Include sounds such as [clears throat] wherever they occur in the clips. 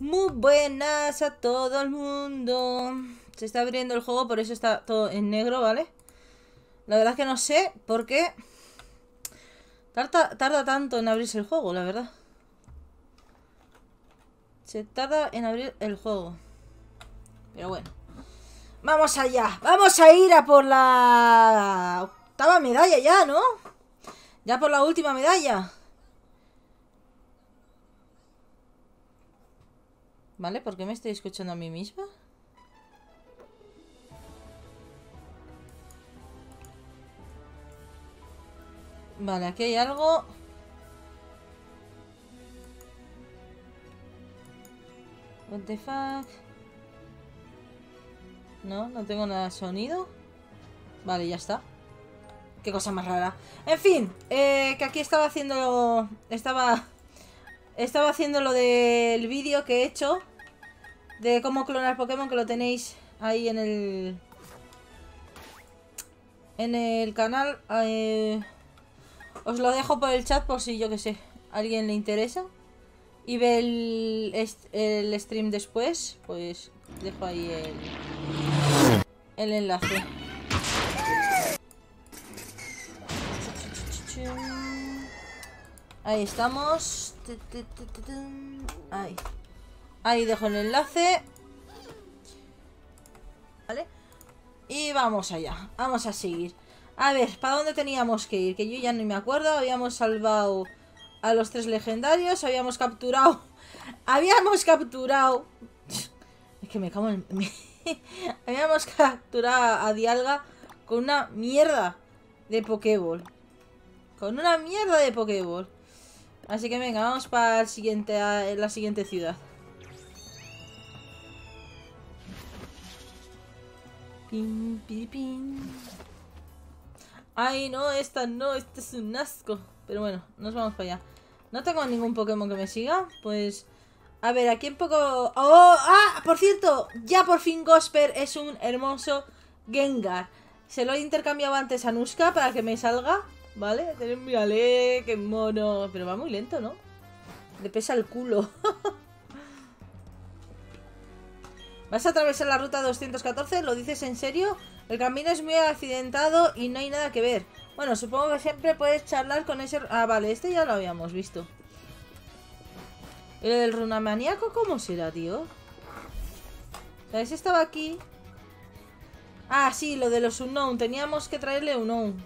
Muy buenas a todo el mundo. Se está abriendo el juego, por eso está todo en negro, ¿vale? La verdad es que no sé por qué tarda, tarda tanto en abrirse el juego, la verdad. Se tarda en abrir el juego. Pero bueno. Vamos allá. Vamos a ir a por la octava medalla ya, ¿no? Ya por la última medalla. ¿Vale? ¿Por qué me estoy escuchando a mí misma? Vale, aquí hay algo... What the fuck? No, no tengo nada de sonido. Vale, ya está. Qué cosa más rara. En fin, eh, que aquí estaba haciendo... Estaba... Estaba haciendo lo del vídeo que he hecho. De cómo clonar Pokémon, que lo tenéis ahí en el... En el canal. Eh, os lo dejo por el chat por si yo que sé, alguien le interesa. Y ve el, el stream después, pues dejo ahí el, el enlace. Ahí estamos. Ahí. Ahí dejo el enlace. ¿Vale? Y vamos allá. Vamos a seguir. A ver, ¿para dónde teníamos que ir? Que yo ya no me acuerdo. Habíamos salvado a los tres legendarios. Habíamos capturado... [laughs] Habíamos capturado... [laughs] Es que me cago en... [laughs] Habíamos capturado a Dialga con una mierda de Pokéball. Con una mierda de Pokéball. Así que venga, vamos para el siguiente, la siguiente ciudad. Pin, pin. Ay, no, esta no, este es un asco. Pero bueno, nos vamos para allá. No tengo ningún Pokémon que me siga. Pues... A ver, aquí un poco... ¡Oh! ¡Ah! Por cierto, ya por fin Gosper es un hermoso Gengar. Se lo he intercambiado antes a Nuska para que me salga. ¿Vale? Mírale, qué mono. Pero va muy lento, ¿no? Le pesa el culo. [laughs] ¿Vas a atravesar la ruta 214? ¿Lo dices en serio? El camino es muy accidentado y no hay nada que ver. Bueno, supongo que siempre puedes charlar con ese... Ah, vale, este ya lo habíamos visto. ¿El del runamaníaco cómo será, tío? ¿Sabes? Estaba aquí. Ah, sí, lo de los unknown. Teníamos que traerle unknown.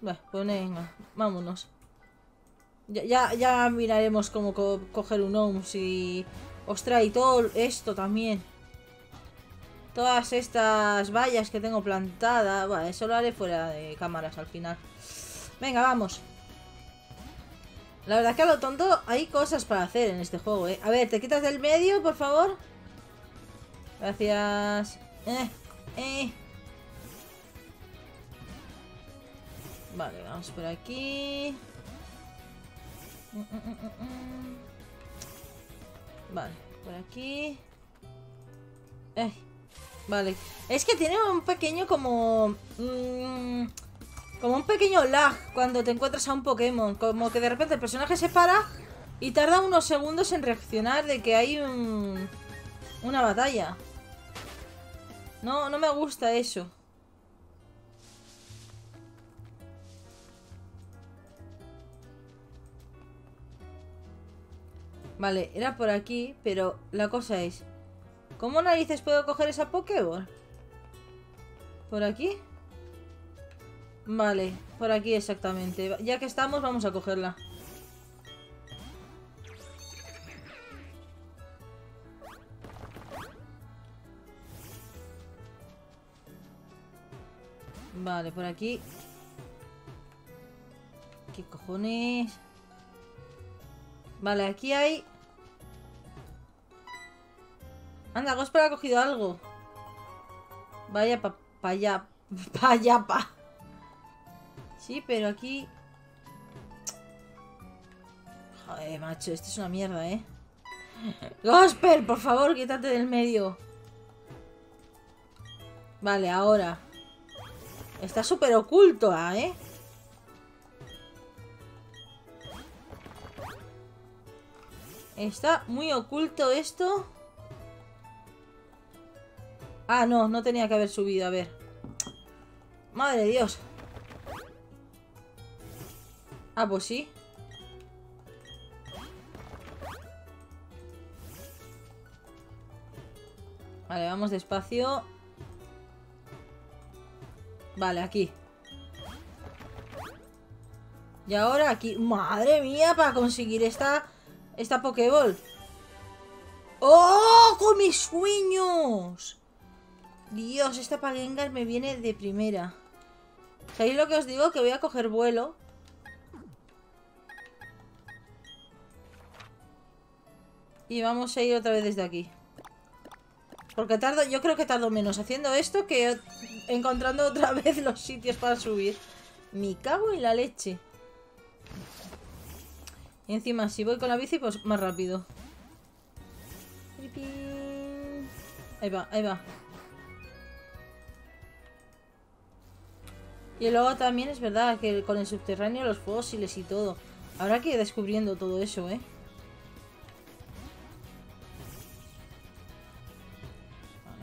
Bueno, pues venga, vámonos. Ya, ya, miraremos cómo coger un OM si... Ostras, y todo esto también. Todas estas vallas que tengo plantadas. Bueno, eso lo haré fuera de cámaras al final. Venga, vamos. La verdad que a lo tonto hay cosas para hacer en este juego, ¿eh? A ver, ¿te quitas del medio, por favor? Gracias. Eh, eh. Vale, vamos por aquí. Mm, mm, mm, vale, por aquí. Eh, vale. Es que tiene un pequeño como... como un pequeño lag cuando te encuentras a un Pokémon. Como que de repente el personaje se para y tarda unos segundos en reaccionar de que hay un... Una batalla. No, no me gusta eso. Vale, era por aquí, pero la cosa es... ¿Cómo narices puedo coger esa Pokéball? ¿Por aquí? Vale, por aquí exactamente. Ya que estamos, vamos a cogerla. Vale, por aquí. ¿Qué cojones? Vale, aquí hay... Anda, Gosper ha cogido algo. Vaya pa... Vaya [laughs] pa... Sí, pero aquí... Joder, macho, esto es una mierda, ¿eh? Gosper, por favor, quítate del medio. Vale, ahora. Está súper oculto, ¿eh? Está muy oculto esto. Ah, no, no tenía que haber subido, a ver. Madre Dios. Ah, pues sí. Vale, vamos despacio. Vale, aquí. Y ahora aquí. ¡Madre mía! Para conseguir esta... Esta Pokéball. ¡Oh! ¡Con mis sueños! Dios, esta Pagengar me viene de primera. ¿Sabéis lo que os digo? Que voy a coger vuelo. Y vamos a ir otra vez desde aquí. Porque tardo, yo creo que tardo menos haciendo esto que encontrando otra [laughs] vez los sitios para subir. Me cago en la leche. Y encima, si voy con la bici, pues más rápido. Ahí va, ahí va. Y luego también es verdad que con el subterráneo los fósiles y todo. Habrá que ir descubriendo todo eso, ¿eh?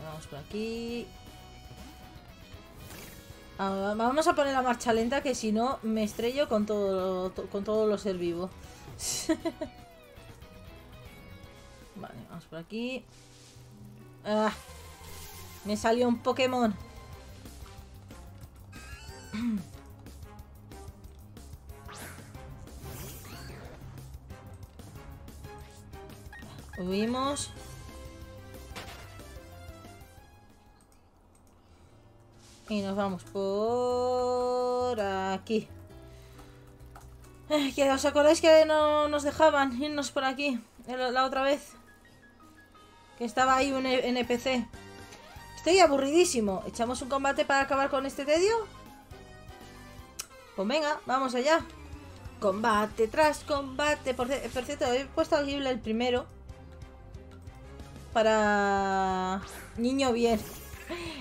vamos por aquí. Ah, vamos a poner la marcha lenta que si no me estrello con todo, con todo lo ser vivo. [laughs] vale, vamos por aquí. Ah, me salió un Pokémon. [clears throat] Huimos. Y nos vamos por aquí. Que os acordáis que no nos dejaban irnos por aquí la otra vez. Que estaba ahí un NPC. Estoy aburridísimo. ¿Echamos un combate para acabar con este tedio? Pues venga, vamos allá. Combate tras combate. Por, cierto, he puesto aquí el primero. Para... Niño bien. [laughs]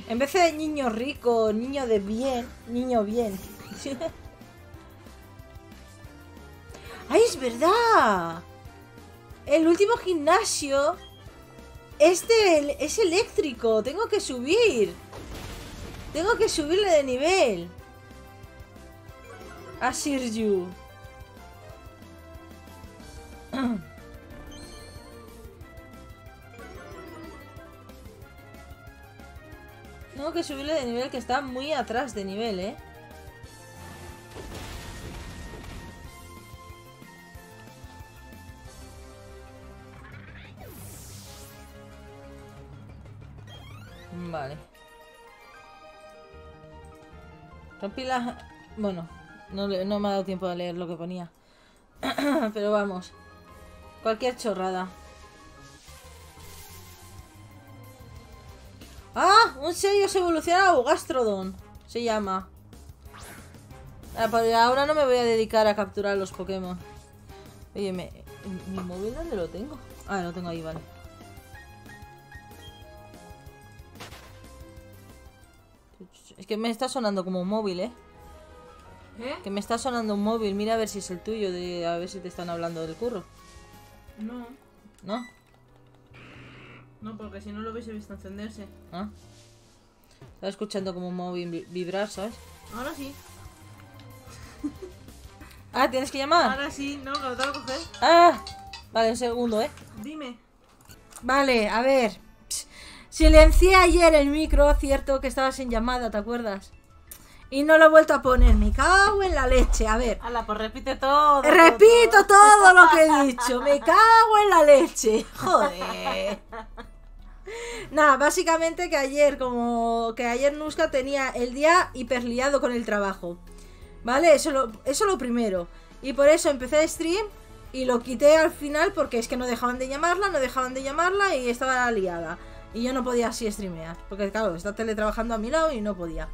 En vez de niño rico, niño de bien, niño bien. [laughs] ¡Ay, es verdad! El último gimnasio este es eléctrico. Tengo que subir. Tengo que subirle de nivel. A Sirju. Tengo que subirle de nivel que está muy atrás de nivel, ¿eh? Vale. Rompí. Bueno, no, no me ha dado tiempo de leer lo que ponía. [clears throat] Pero vamos. Cualquier chorrada. ¡Ah! Un sello se evoluciona a Gastrodon. Se llama. Ah, pues ahora no me voy a dedicar a capturar los Pokémon. Oye, ¿mi móvil dónde lo tengo? Ah, lo tengo ahí, vale. Es que me está sonando como un móvil, ¿eh? ¿Eh? Que me está sonando un móvil. Mira a ver si es el tuyo, de, a ver si te están hablando del curro. No. ¿No? No, porque si no lo hubiese visto encenderse. ¿Ah? Estaba escuchando como un móvil vibrar, ¿sabes? Ahora sí. [laughs] ah, ¿tienes que llamar? Ahora sí, no, que lo tengo que coger. Ah, vale, un segundo, ¿eh? Dime. Vale, a ver. Silencié ayer el micro, cierto que estabas en llamada, ¿te acuerdas? Y no lo he vuelto a poner, me cago en la leche, a ver. Hala, pues repite todo. Repito todo, lo que he [laughs] dicho, me cago en la leche. Joder. [laughs] Nada, básicamente que ayer, como que ayer Nuska tenía el día hiperliado con el trabajo. ¿Vale? Eso lo, eso lo primero. Y por eso empecé el stream y lo quité al final porque es que no dejaban de llamarla, no dejaban de llamarla y estaba liada. Y yo no podía así streamear. Porque claro, está teletrabajando a mi lado y no podía.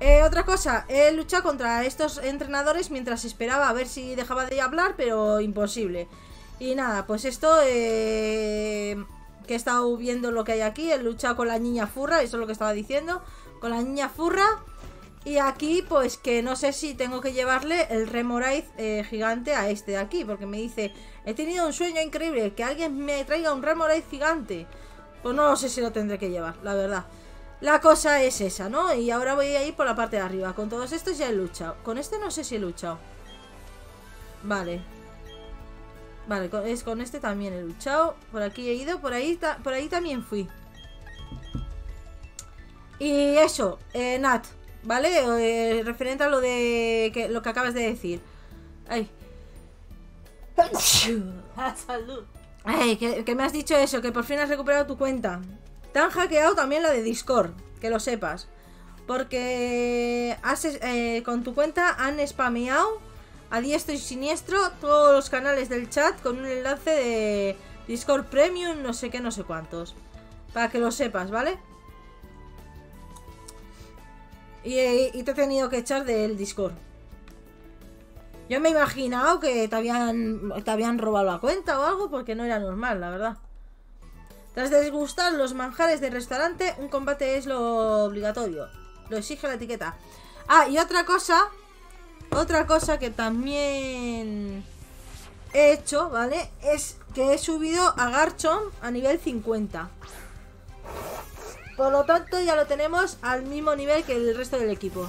Eh, otra cosa, he luchado contra estos entrenadores mientras esperaba a ver si dejaba de hablar, pero imposible. Y nada, pues esto, eh, que he estado viendo lo que hay aquí, he luchado con la niña furra, eso es lo que estaba diciendo, con la niña furra. Y aquí, pues que no sé si tengo que llevarle el Remoraid eh, gigante a este de aquí. Porque me dice, he tenido un sueño increíble, que alguien me traiga un Remoraid gigante. Pues no sé si lo tendré que llevar, la verdad. La cosa es esa, ¿no? Y ahora voy a ir por la parte de arriba. Con todos estos ya he luchado. Con este no sé si he luchado. Vale. Vale, con, es, con este también he luchado. Por aquí he ido, por ahí, por ahí también fui. Y eso, eh, Nat, ¿vale? Eh, referente a lo de que, lo que acabas de decir. Ay. [laughs] Salud. Ay, que, me has dicho eso, que por fin has recuperado tu cuenta. Te han hackeado también la de Discord, que lo sepas. Porque eh, con tu cuenta han spameado a diestro y siniestro todos los canales del chat con un enlace de Discord Premium, no sé qué, no sé cuántos. Para que lo sepas, ¿vale? Y te he tenido que echar del Discord. Yo me he imaginado que te habían, te habían robado la cuenta o algo porque no era normal, la verdad. Tras desgustar los manjares del restaurante, un combate es lo obligatorio. Lo exige la etiqueta. Ah, y otra cosa. Otra cosa que también he hecho, ¿vale? Es que he subido a Garchomp a nivel 50. Por lo tanto, ya lo tenemos al mismo nivel que el resto del equipo.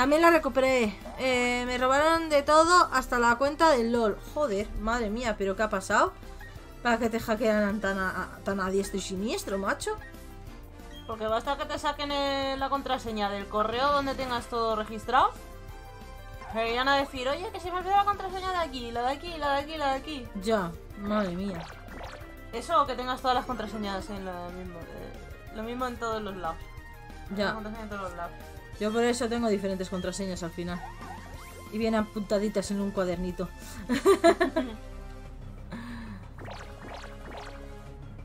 También la recuperé. Eh, me robaron de todo hasta la cuenta del LOL. Joder, madre mía, ¿pero qué ha pasado? Para que te hackean tan a, tan a diestro y siniestro, macho. Porque basta que te saquen la contraseña del correo donde tengas todo registrado. Se iban a decir, oye, que se me olvidó la contraseña de aquí, la de aquí, la de aquí, la de aquí. Ya, madre mía. Eso o que tengas todas las contraseñas en lo mismo. Eh, lo mismo en todos los lados. Ya. En todos los lados. Yo por eso tengo diferentes contraseñas al final. Y vienen apuntaditas en un cuadernito. [laughs]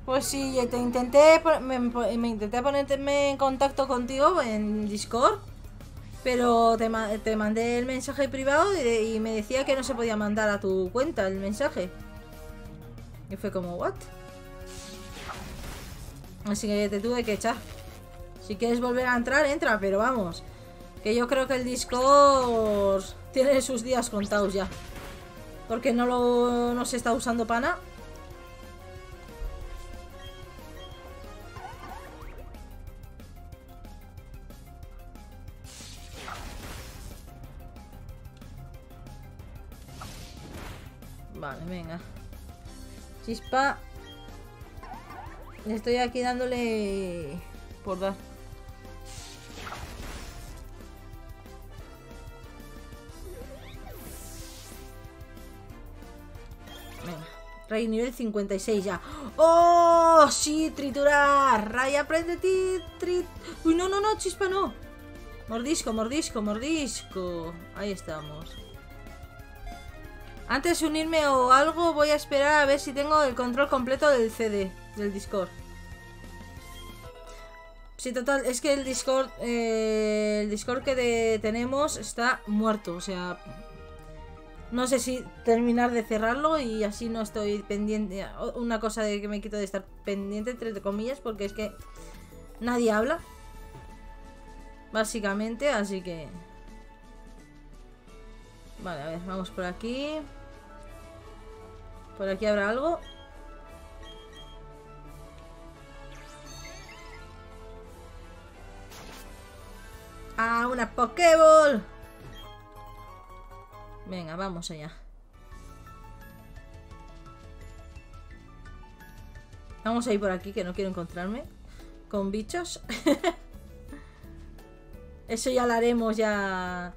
pues sí, te intenté me, me, intenté ponerme en contacto contigo en Discord. Pero te, te mandé el mensaje privado y, me decía que no se podía mandar a tu cuenta el mensaje. Y fue como, ¿what? Así que te tuve que echar. Si quieres volver a entrar, entra, pero vamos. Que yo creo que el Discord tiene sus días contados ya. Porque no lo no se está usando para nada. Vale, venga. Chispa. Estoy aquí dándole por dar. Ray nivel 56 ya. ¡Oh! Sí, triturar. Ray, aprende ti. Trit... Uy, no, no, no, chispa, no. Mordisco, mordisco, mordisco. Ahí estamos. Antes de unirme o algo, voy a esperar a ver si tengo el control completo del CD, del Discord. Sí, total, es que el Discord, eh, el Discord que tenemos está muerto, o sea, no sé si terminar de cerrarlo y así no estoy pendiente, una cosa de que me quito de estar pendiente, entre comillas, porque es que nadie habla, básicamente, así que... Vale, a ver, vamos por aquí. Por aquí habrá algo. ¡Ah, una Pokéball! Venga, vamos allá. Vamos a ir por aquí, que no quiero encontrarme con bichos. [laughs] Eso ya lo haremos ya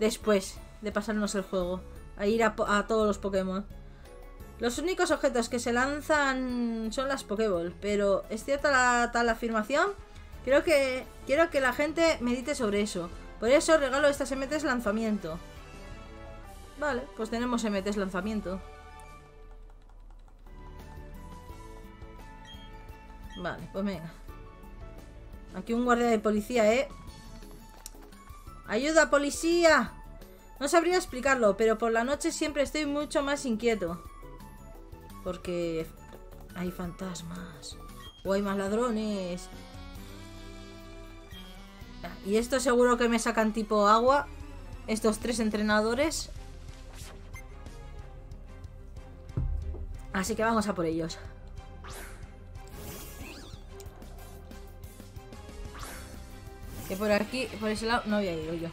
después de pasarnos el juego. A ir a, todos los Pokémon. Los únicos objetos que se lanzan son las Pokéball, pero ¿es cierta la tal afirmación? Creo que quiero que la gente medite sobre eso. Por eso regalo estas MTs lanzamiento. Vale, pues tenemos MTs lanzamiento. Vale, pues venga. Aquí un guardia de policía, ¿eh? ¡Ayuda, policía! No sabría explicarlo, pero por la noche siempre estoy mucho más inquieto. Porque hay fantasmas. O hay más ladrones. Y esto seguro que me sacan tipo agua. Estos tres entrenadores. Así que vamos a por ellos. Que por aquí, por ese lado, no había ido yo.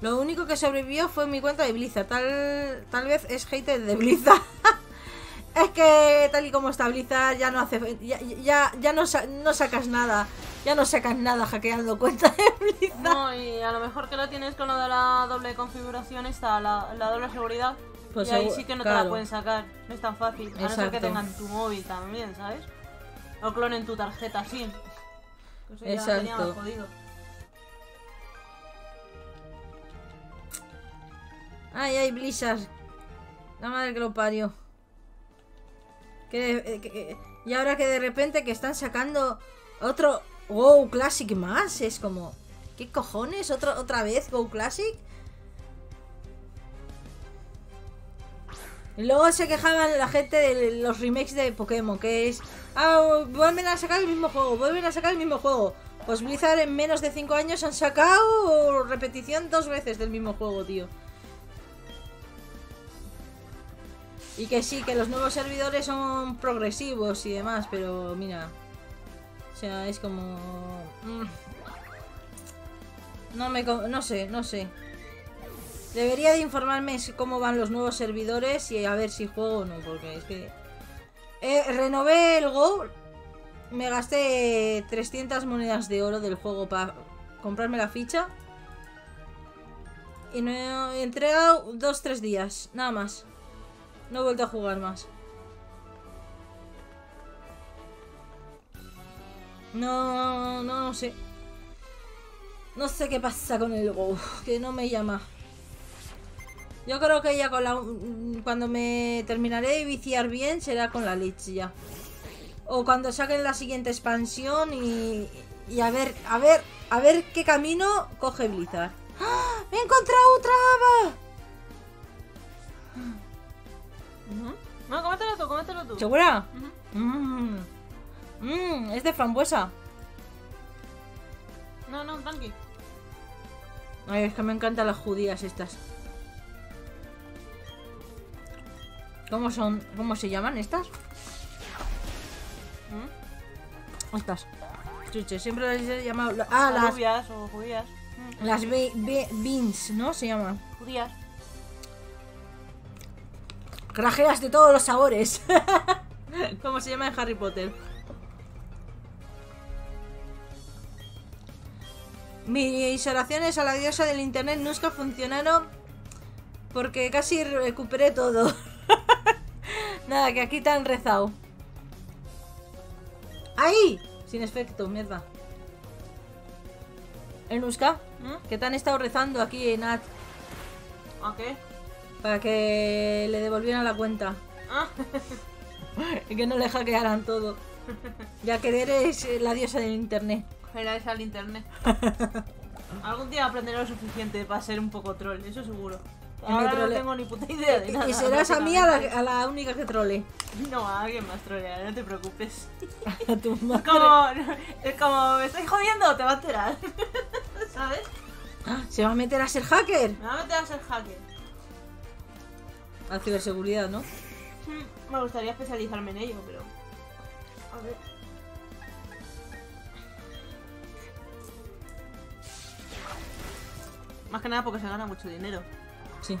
Lo único que sobrevivió fue mi cuenta de Blizzard. Tal, tal vez es hater de Blizzard. [laughs] es que tal y como está Blizzard ya no hace... Ya, ya, ya no, no sacas nada. Ya no sacas nada hackeando cuenta de Blizzard. No, y a lo mejor que lo tienes con lo de la doble configuración esta, la, la doble seguridad. Pues y ahí sí que no te la pueden sacar. No es tan fácil. A no ser que Exacto. tengan tu móvil también, ¿sabes? O clonen tu tarjeta SIM. Eso ya Exacto. sería más jodido. Ay, ay, Blizzard. La madre que lo parió. Que, eh, que- que- y ahora que de repente que están sacando otro Go Classic más, es como... ¿Qué cojones? ¿Otro, ¿Otra vez Go Classic? Luego se quejaban la gente de los remakes de Pokémon, que es... Ah, vuelven a sacar el mismo juego, vuelven a sacar el mismo juego. Pues Blizzard en menos de 5 años han sacado repetición dos veces del mismo juego, tío. Y que sí, que los nuevos servidores son progresivos y demás, pero mira. O sea, es como. mm. No me. No sé, no sé. Debería de informarme cómo van los nuevos servidores y a ver si juego o no, porque es que. Eh, renové el Go. Me gasté 300 monedas de oro del juego para comprarme la ficha. Y no he entregado 2-3 días, nada más. No he vuelto a jugar más. No, no, no sé. No sé qué pasa con el Go, que no me llama. Yo creo que ya con la... Cuando me terminaré de viciar bien será con la Lich ya. O cuando saquen la siguiente expansión y... Y a ver, a ver, a ver qué camino coge Blizzard. ¡Ah! ¡Me he encontrado otra haba! No, cómetelo tú, cómetelo tú. ¿Segura? Ujú. Mmm. Mmm, es de frambuesa. No, no, tranqui. Ay, es que me encantan las judías estas. ¿Cómo son? ¿Cómo se llaman estas? ¿Mm? Estas. Chuche, siempre las he llamado. Ah, las, o judías. Mm, las be- be- beans, ¿no? Se llaman. Judías. Grajeas de todos los sabores. [laughs] ¿Cómo se llama en Harry Potter? Mis oraciones a la diosa del internet nunca funcionaron porque casi recuperé todo. [laughs] [laughs] Nada, que aquí te han rezado. ¡Ahí! Sin efecto, mierda. El Nuska, ¿Mm? que te han estado rezando aquí en At ¿A qué? para que le devolvieran la cuenta. Ah, [laughs] Y que no le hackearan todo. Ya que eres eh, la diosa del internet. era esa al internet. [laughs] Algún día aprenderé lo suficiente para ser un poco troll, eso seguro. Ahora no trole- tengo ni puta idea de nada. Y serás a mí a la, a la única que trole. No, a alguien más troleará, no te preocupes. [laughs] A tu Es madre. como, es como, me estoy jodiendo, te va a enterar. [laughs] ¿Sabes? ¿Se va a meter a ser hacker? Me va a meter a ser hacker. A ciberseguridad, ¿no? Hmm, Me gustaría especializarme en ello, pero. A ver. Más que nada porque se gana mucho dinero. Sí.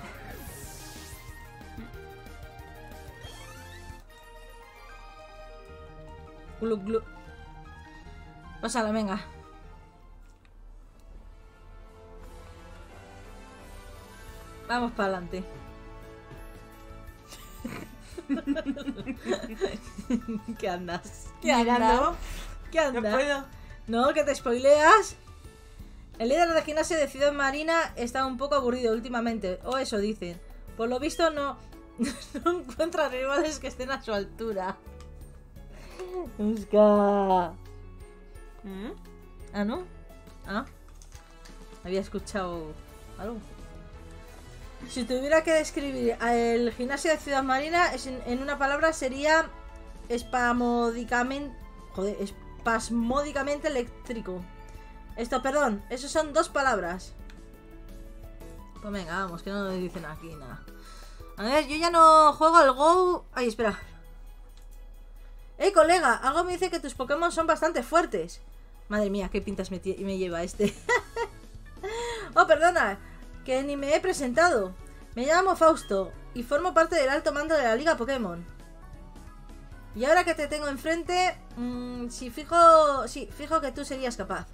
Glu, glu. Pásala, venga. Vamos para adelante. [laughs] ¿Qué andas? ¿Qué andas? ¿Qué No andas? puedo. No, que te spoileas. El líder de gimnasia de Ciudad Marina está un poco aburrido últimamente, o eso dicen. Por lo visto no, [laughs] no encuentra rivales que estén a su altura. Busca. ¿Mm? Ah, ¿no? Ah. Había escuchado algo. Si tuviera que describir el gimnasio de Ciudad Marina en, una palabra sería espamodicamente. Joder, es- pasmódicamente eléctrico. Esto, perdón, eso son dos palabras. Pues venga, vamos, que no nos dicen aquí nada. A ver, yo ya no juego al Go. Ay, espera. ¡Eh, colega! Algo me dice que tus Pokémon son bastante fuertes. Madre mía, qué pintas me, lleva este. [laughs] oh, perdona, que ni me he presentado. Me llamo Fausto y formo parte del alto mando de la Liga Pokémon. Y ahora que te tengo enfrente, mmm, si fijo, sí, fijo que tú serías capaz.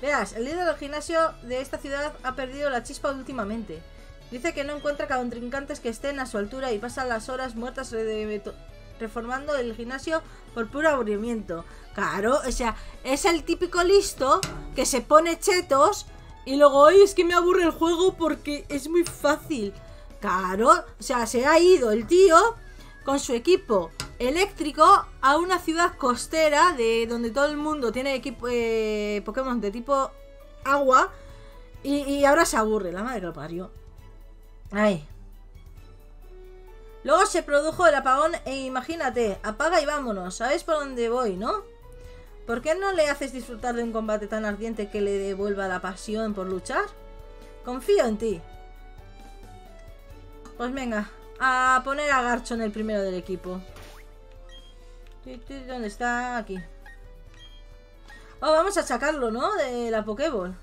Verás, el líder del gimnasio de esta ciudad ha perdido la chispa últimamente. Dice que no encuentra contrincantes que estén a su altura y pasan las horas muertas reformando el gimnasio por puro aburrimiento. Claro, o sea, es el típico listo que se pone chetos y luego, ay, es que me aburre el juego porque es muy fácil. Claro, o sea, se ha ido el tío con su equipo eléctrico a una ciudad costera de donde todo el mundo tiene equipo eh, Pokémon de tipo agua y, ahora se aburre, la madre que lo parió. Ay. Luego se produjo el apagón e imagínate, apaga y vámonos, ¿sabes por dónde voy, no? ¿Por qué no le haces disfrutar de un combate tan ardiente que le devuelva la pasión por luchar? Confío en ti. Pues venga, a poner a Garcho en el primero del equipo. ¿Dónde está? Aquí. Oh, vamos a sacarlo, ¿no? De la Pokéball.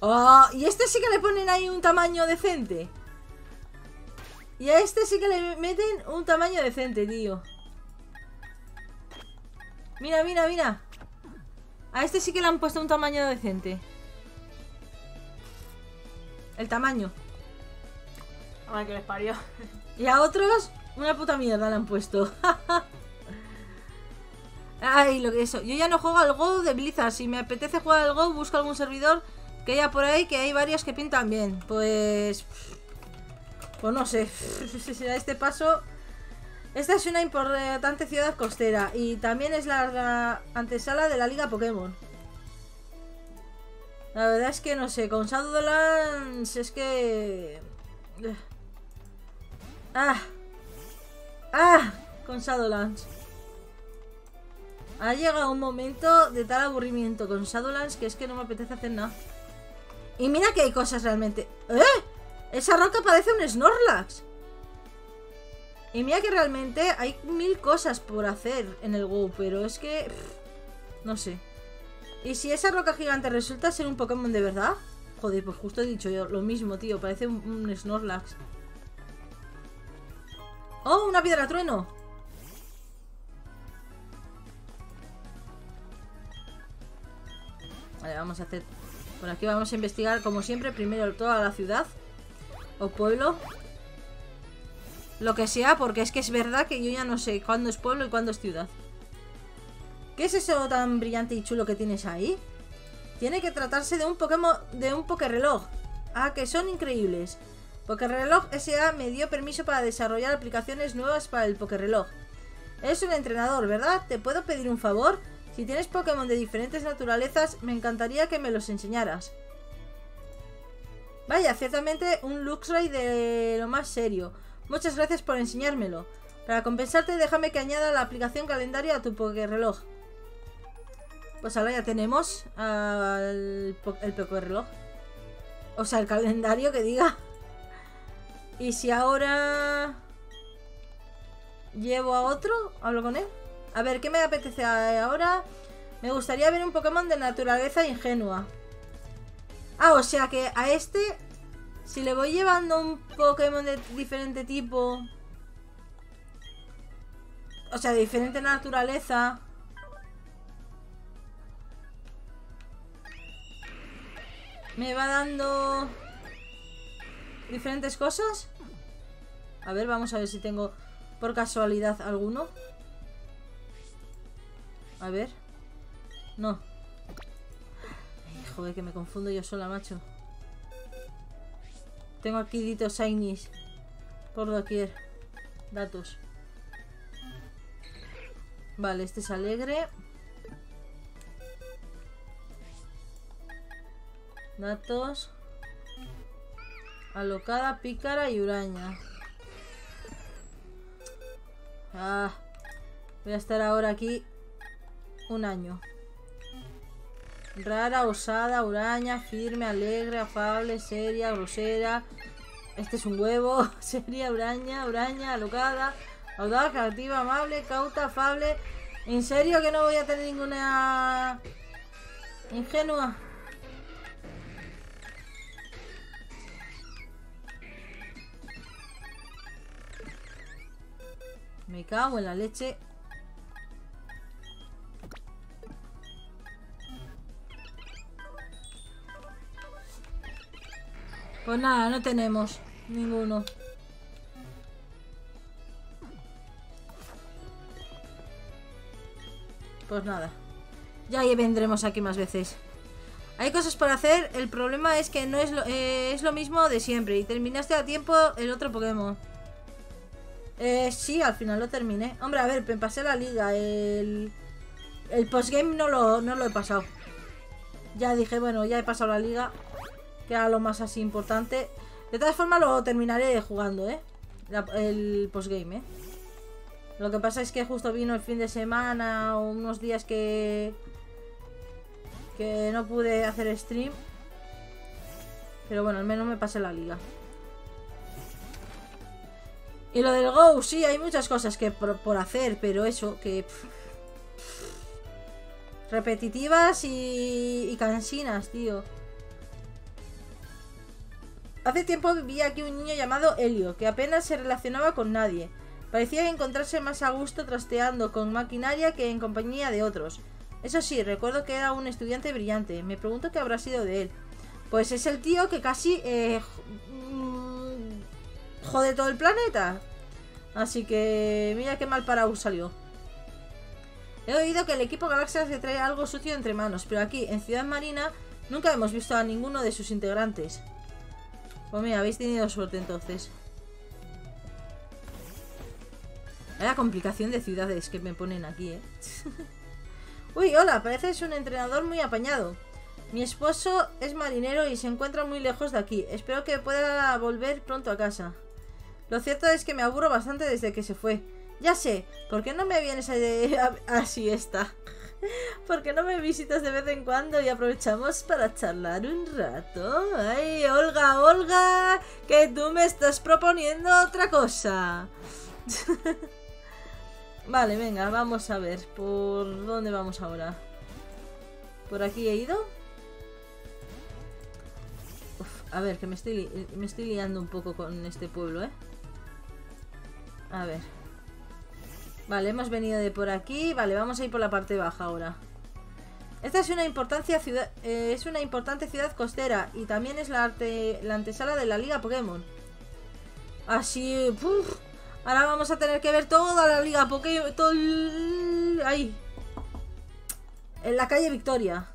Oh, y este sí que le ponen ahí un tamaño decente. Y a este sí que le meten un tamaño decente, tío. Mira, mira, mira. A este sí que le han puesto un tamaño decente. El tamaño. Ay, que les parió. Y a otros, una puta mierda le han puesto. [laughs] Ay, lo que eso. Yo ya no juego al Go de Blizzard. Si me apetece jugar al Go, busco algún servidor que haya por ahí, que hay varios que pintan bien. Pues... Pues no sé. A [laughs] este paso... Esta es una importante ciudad costera y también es la antesala de la Liga Pokémon. La verdad es que no sé, con Shadowlands es que... ¡Ah! ¡Ah! Con Shadowlands. Ha llegado un momento de tal aburrimiento con Shadowlands que es que no me apetece hacer nada. Y mira que hay cosas realmente... ¡Eh! Esa roca parece un Snorlax. Y mira que realmente hay mil cosas por hacer en el WoW, pero es que... no sé. ¿Y si esa roca gigante resulta ser un Pokémon de verdad? Joder, pues justo he dicho yo lo mismo, tío. Parece un, un Snorlax. ¡Oh, una piedra trueno! Vamos a hacer... Por aquí vamos a investigar, como siempre, primero toda la ciudad. O pueblo. Lo que sea, porque es que es verdad que yo ya no sé cuándo es pueblo y cuándo es ciudad. ¿Qué es eso tan brillante y chulo que tienes ahí? Tiene que tratarse de un Pokémon, de un Pokéreloj. Ah, que son increíbles. Pokéreloj SA me dio permiso para desarrollar aplicaciones nuevas para el Pokéreloj. Eres un entrenador, ¿verdad? ¿Te puedo pedir un favor? Si tienes Pokémon de diferentes naturalezas, me encantaría que me los enseñaras. Vaya, ciertamente un Luxray de lo más serio. Muchas gracias por enseñármelo. Para compensarte, déjame que añada la aplicación calendario a tu Pokéreloj. Pues ahora ya tenemos el Pokéreloj. O sea, el calendario que diga. Y si ahora llevo a otro, hablo con él. A ver, ¿qué me apetece ahora? Me gustaría ver un Pokémon de naturaleza ingenua. Ah, o sea que a este, si le voy llevando un Pokémon de diferente tipo... O sea, de diferente naturaleza... Me va dando diferentes cosas. A ver, vamos a ver si tengo por casualidad alguno. A ver. No. joder, que me confundo yo sola, macho. Tengo aquí ditos shinies. Por doquier. Datos. Vale, este es alegre. Datos. Alocada, pícara y uraña. Ah. Voy a estar ahora aquí un año. Rara, osada, huraña, firme, alegre, afable, seria, grosera. Este es un huevo. [laughs] Seria, huraña, huraña, alocada, audaz, creativa, amable, cauta, afable. ¿En serio que no voy a tener ninguna ingenua? Me cago en la leche. Pues nada, no tenemos ninguno. Pues nada. Ya vendremos aquí más veces. Hay cosas por hacer, el problema es que no es lo, eh, es lo mismo de siempre. Y terminaste a tiempo el otro Pokémon. Eh, sí, al final lo terminé. Hombre, a ver, me pasé la liga. El, el postgame no lo, no lo he pasado. Ya dije, bueno, ya he pasado la liga. Que era lo más así importante. De todas formas lo terminaré jugando, ¿eh? el postgame, ¿eh? Lo que pasa es que justo vino el fin de semana o unos días que... Que no pude hacer stream. Pero bueno, al menos me pasé la liga. Y lo del Go, sí, hay muchas cosas que por, hacer, pero eso, que... repetitivas y, y cansinas, tío. Hace tiempo vivía aquí un niño llamado Helio, que apenas se relacionaba con nadie. Parecía encontrarse más a gusto trasteando con maquinaria que en compañía de otros. Eso sí, recuerdo que era un estudiante brillante. Me pregunto qué habrá sido de él. Pues es el tío que casi eh, jode todo el planeta. Así que mira qué mal parado salió. He oído que el equipo Galaxia se trae algo sucio entre manos, pero aquí, en Ciudad Marina, nunca hemos visto a ninguno de sus integrantes. Pues mira, habéis tenido suerte entonces. La complicación de ciudades que me ponen aquí, ¿eh? [laughs] Uy, hola, pareces un entrenador muy apañado. Mi esposo es marinero y se encuentra muy lejos de aquí. Espero que pueda volver pronto a casa. Lo cierto es que me aburro bastante desde que se fue. Ya sé, ¿por qué no me vienes a, [laughs] a, siesta? [laughs] ¿Por qué no me visitas de vez en cuando y aprovechamos para charlar un rato? ¡Ay, Olga, Olga! Que tú me estás proponiendo otra cosa. [laughs] vale, venga, vamos a ver. ¿Por dónde vamos ahora? ¿Por aquí he ido? a ver, que me estoy, me estoy liando un poco con este pueblo, ¿eh? A ver. Vale, hemos venido de por aquí. Vale, vamos a ir por la parte baja ahora. Esta es una, importancia ciudad, eh, es una importante ciudad costera y también es la, la antesala de la Liga Pokémon. Así... ahora vamos a tener que ver toda la Liga Pokémon... Ahí. En la calle Victoria.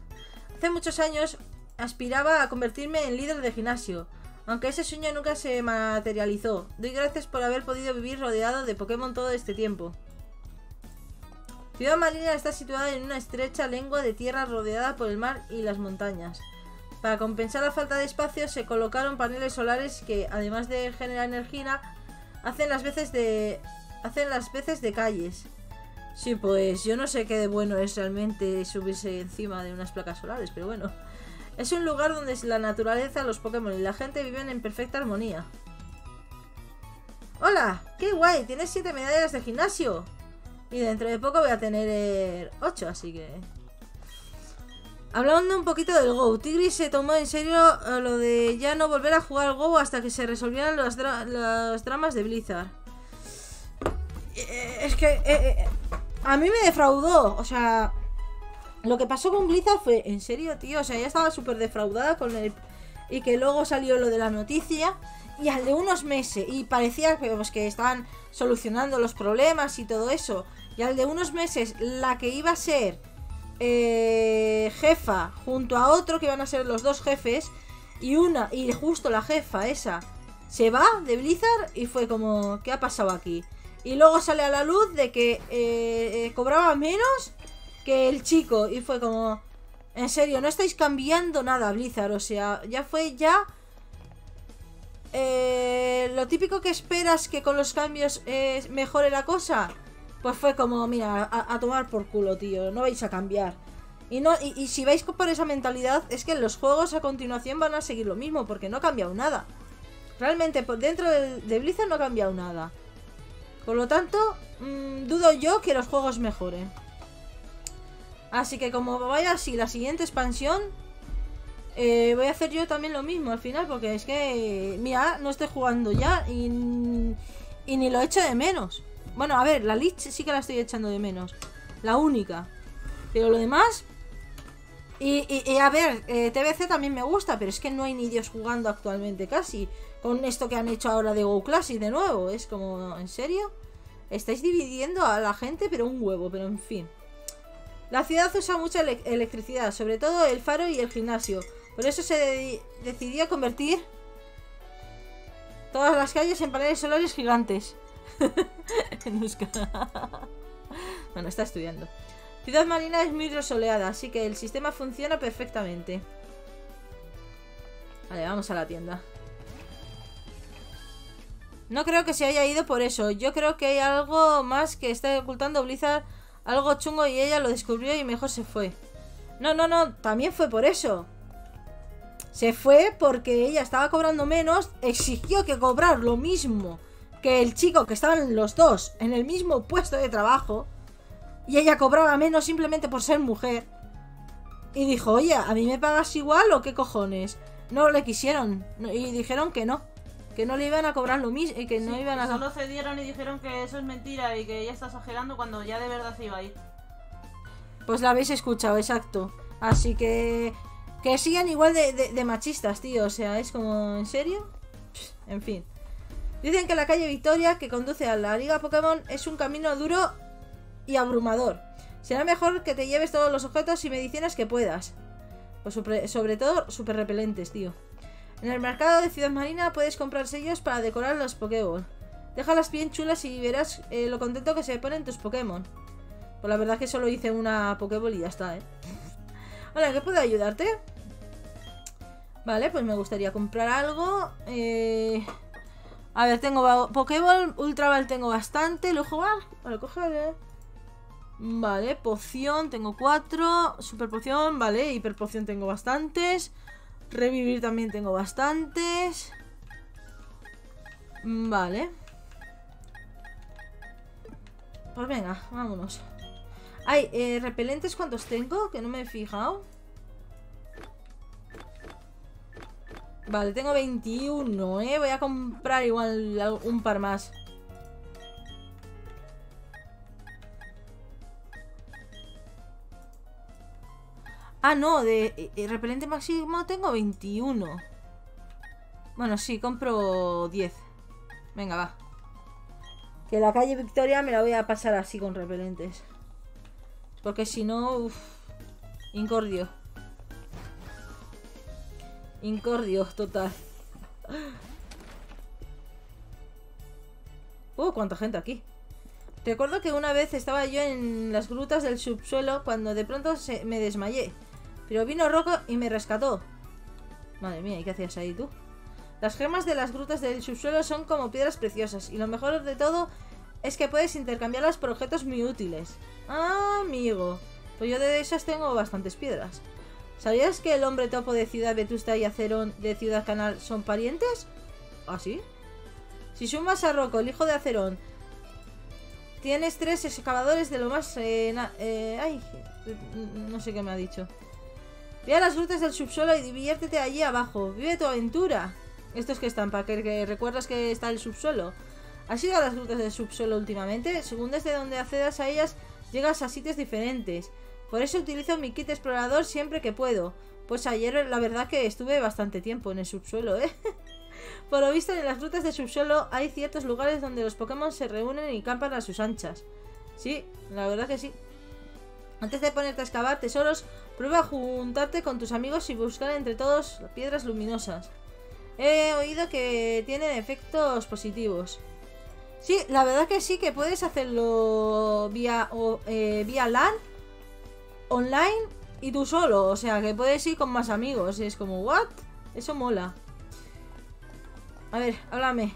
Hace muchos años aspiraba a convertirme en líder de gimnasio. Aunque ese sueño nunca se materializó. Doy gracias por haber podido vivir rodeado de Pokémon todo este tiempo. Ciudad Marina está situada en una estrecha lengua de tierra rodeada por el mar y las montañas. Para compensar la falta de espacio se colocaron paneles solares que, además de generar energía, hacen las veces de hacen las veces de calles. Sí, pues yo no sé qué de bueno es realmente subirse encima de unas placas solares, pero bueno. Es un lugar donde la naturaleza, los Pokémon y la gente viven en perfecta armonía. ¡Hola! ¡Qué guay! Tienes 7 medallas de gimnasio. Y dentro de poco voy a tener 8, así que... Hablando un poquito del Go, Tigris se tomó en serio eh, lo de ya no volver a jugar al Go hasta que se resolvieran los, dramas de Blizzard. Eh, es que eh, a mí me defraudó, o sea, lo que pasó con Blizzard fue, en serio, tío, o sea, ella estaba súper defraudada con el... Y que luego salió lo de la noticia y al de unos meses, y parecía pues, que estaban solucionando los problemas y todo eso, y al de unos meses la que iba a ser eh, jefa junto a otro que iban a ser los dos jefes, y una, y justo la jefa esa, se va de Blizzard y fue como, ¿qué ha pasado aquí? Y luego sale a la luz de que eh, eh, cobraba menos que el chico. Y fue como... En serio, no estáis cambiando nada, Blizzard. O sea, ya fue ya... Eh, lo típico que esperas que con los cambios mejore la cosa. Pues fue como, mira, a, tomar por culo, tío, no vais a cambiar. Y, no, y, si vais por esa mentalidad, es que los juegos a continuación van a seguir lo mismo, porque no ha cambiado nada. Realmente, por dentro de, Blizzard no ha cambiado nada. Por lo tanto, mm, dudo yo que los juegos mejoren. Así que como vaya así la siguiente expansión, eh, voy a hacer yo también lo mismo al final, porque es que, mira, no estoy jugando ya y ni lo echo de menos. Bueno, a ver, la Lich sí que la estoy echando de menos. La única. Pero lo demás... Y, y- a ver, eh, TBC también me gusta, pero es que no hay ni Dios jugando actualmente casi. Con esto que han hecho ahora de Go Classic de nuevo. Es como, ¿en serio? Estáis dividiendo a la gente, pero un huevo, pero en fin. La ciudad usa mucha ele- electricidad, sobre todo el faro y el gimnasio. Por eso se de- decidió convertir todas las calles en paneles solares gigantes. [laughs] Nuska. bueno, está estudiando. Ciudad Marina es muy resoleada, así que el sistema funciona perfectamente. Vale, vamos a la tienda. No creo que se haya ido por eso. Yo creo que hay algo más que está ocultando Blizzard. Algo chungo y ella lo descubrió y mejor se fue. No, no, no. También fue por eso. Se fue porque ella estaba cobrando menos. Exigió que cobrar lo mismo que el chico que estaban los dos en el mismo puesto de trabajo. Y ella cobraba menos simplemente por ser mujer. Y dijo, oye, ¿a mí me pagas igual o qué cojones? No le quisieron. Y dijeron que no. Que no le iban a cobrar lo mismo. Y que no iban a... Solo cedieron y dijeron que eso es mentira y que ella está exagerando cuando ya de verdad se iba a ir. Pues la habéis escuchado, exacto. Así que... Que sigan igual de, de- de machistas, tío. O sea, es como... ¿En serio? En fin. Dicen que la calle Victoria, que conduce a la Liga Pokémon, es un camino duro y abrumador. Será mejor que te lleves todos los objetos y medicinas que puedas. Pues sobre, todo, super repelentes, tío. En el mercado de Ciudad Marina puedes comprar sellos para decorar los Pokéball. Déjalas bien chulas y verás eh, lo contento que se ponen tus Pokémon. Pues la verdad es que solo hice una Pokéball y ya está, ¿eh? [laughs] Hola, ¿qué puedo ayudarte? Vale, pues me gustaría comprar algo. Eh... A ver, tengo ba- Pokéball, Ultra Ball tengo bastante. ¿Lo jugar? Vale, cogeré. Vale, poción tengo cuatro. Super poción, vale. Hiper poción tengo bastantes. Revivir también tengo bastantes. Mm, Vale. Pues venga, vámonos. Ay, eh, repelentes, ¿cuántos tengo? Que no me he fijado. Vale, tengo 21, ¿eh? Voy a comprar igual al- un par más. Ah, no, de eh, eh, repelente máximo tengo 21. Bueno, sí, compro 10. Venga, va. Que la calle Victoria me la voy a pasar así con repelentes. Porque si no, uff. Incordio. Incordio, total. Uh, cuánta gente aquí. Recuerdo que una vez estaba yo en las grutas del subsuelo cuando de pronto se me desmayé. Pero vino Rocco y me rescató. Madre mía, ¿y qué hacías ahí tú? Las gemas de las grutas del subsuelo son como piedras preciosas y lo mejor de todo es que puedes intercambiarlas por objetos muy útiles. Ah, amigo. Pues yo de esas tengo bastantes piedras. ¿Sabías que el hombre topo de Ciudad Vetusta y Acerón de Ciudad Canal son parientes? ¿Ah, sí? Si sumas a Rocco, el hijo de Acerón, tienes tres excavadores de lo más... eh, eh, ay, no sé qué me ha dicho. Ve a las grutas del subsuelo y diviértete allí abajo. Vive tu aventura. Estos que están, para que, recuerdas que está el subsuelo. ¿Has ido a las grutas del subsuelo últimamente? Según desde donde accedas a ellas, llegas a sitios diferentes. Por eso utilizo mi kit explorador siempre que puedo. Pues ayer la verdad que estuve bastante tiempo en el subsuelo, ¿eh? [laughs] Por lo visto en las grutas del subsuelo hay ciertos lugares donde los Pokémon se reúnen y campan a sus anchas. Sí, la verdad que sí. Antes de ponerte a excavar tesoros, prueba a juntarte con tus amigos y buscar entre todos piedras luminosas. He oído que tienen efectos positivos. Sí, la verdad que sí, que puedes hacerlo vía, o, eh, vía LAN, online y tú solo. O sea, que puedes ir con más amigos. Y es como, ¿what? Eso mola. A ver, háblame.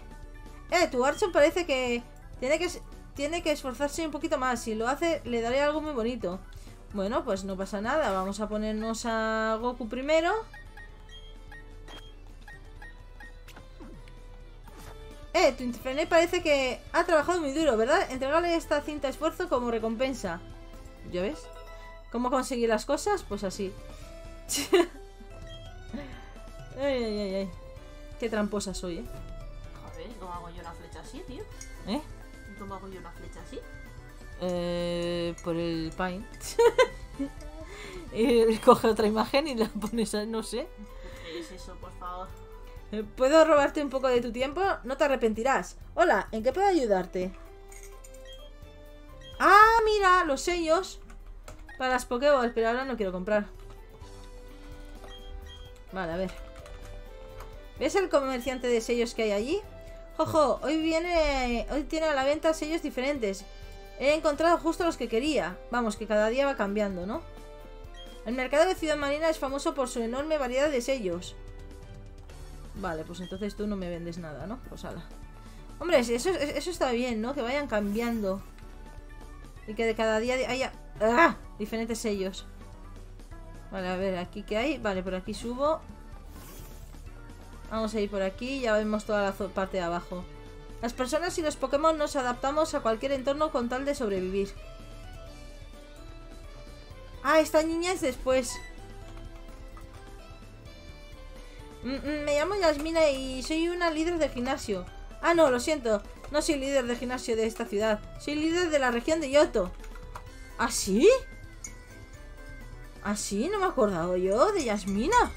Eh, tu Archon parece que tiene que tiene que esforzarse un poquito más. Si lo hace, le daré algo muy bonito. Bueno, pues no pasa nada. Vamos a ponernos a Goku primero. Eh, tu internet parece que ha trabajado muy duro, ¿verdad? Entregarle esta cinta esfuerzo como recompensa. ¿Ya ves? ¿Cómo conseguir las cosas? Pues así. [laughs] ay, ay, ay, ay. Qué tramposa soy, ¿eh? Joder, ¿cómo hago yo una flecha así, tío? ¿Eh? ¿Cómo hago yo una flecha así? Eh, por el paint. [laughs] y coge otra imagen y la pones a, no sé. ¿Qué es eso, por favor? Eh, ¿Puedo robarte un poco de tu tiempo? No te arrepentirás. Hola, ¿en qué puedo ayudarte? Ah, mira, los sellos. Para las Pokéballs, pero ahora no quiero comprar. Vale, a ver. ¿Ves el comerciante de sellos que hay allí? Jojo, hoy viene. Hoy tiene a la venta sellos diferentes. He encontrado justo los que quería. Vamos, que cada día va cambiando, ¿no? El mercado de Ciudad Marina es famoso por su enorme variedad de sellos. Vale, pues entonces tú no me vendes nada, ¿no? Pues ala. Hombre, eso, eso está bien, ¿no? Que vayan cambiando. Y que de cada día haya ¡Ah! diferentes sellos. Vale, a ver, aquí que hay. Vale, por aquí subo. Vamos a ir por aquí. Ya vemos toda la parte de abajo. Las personas y los Pokémon nos adaptamos a cualquier entorno con tal de sobrevivir. Ah, esta niña es después. Mm, mm, me llamo Yasmina y soy una líder de gimnasio. Ah, no, lo siento. No soy líder de gimnasio de esta ciudad. Soy líder de la región de Yoto. ¿Ah, sí? ¿Ah? No me he acordado yo de Yasmina.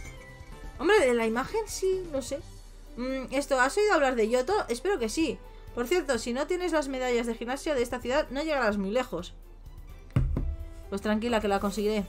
Hombre, de la imagen sí, no sé. Mm, esto, ¿has oído hablar de Yoto? Espero que sí. Por cierto, si no tienes las medallas de gimnasio de esta ciudad, no llegarás muy lejos. Pues tranquila, que la conseguiré.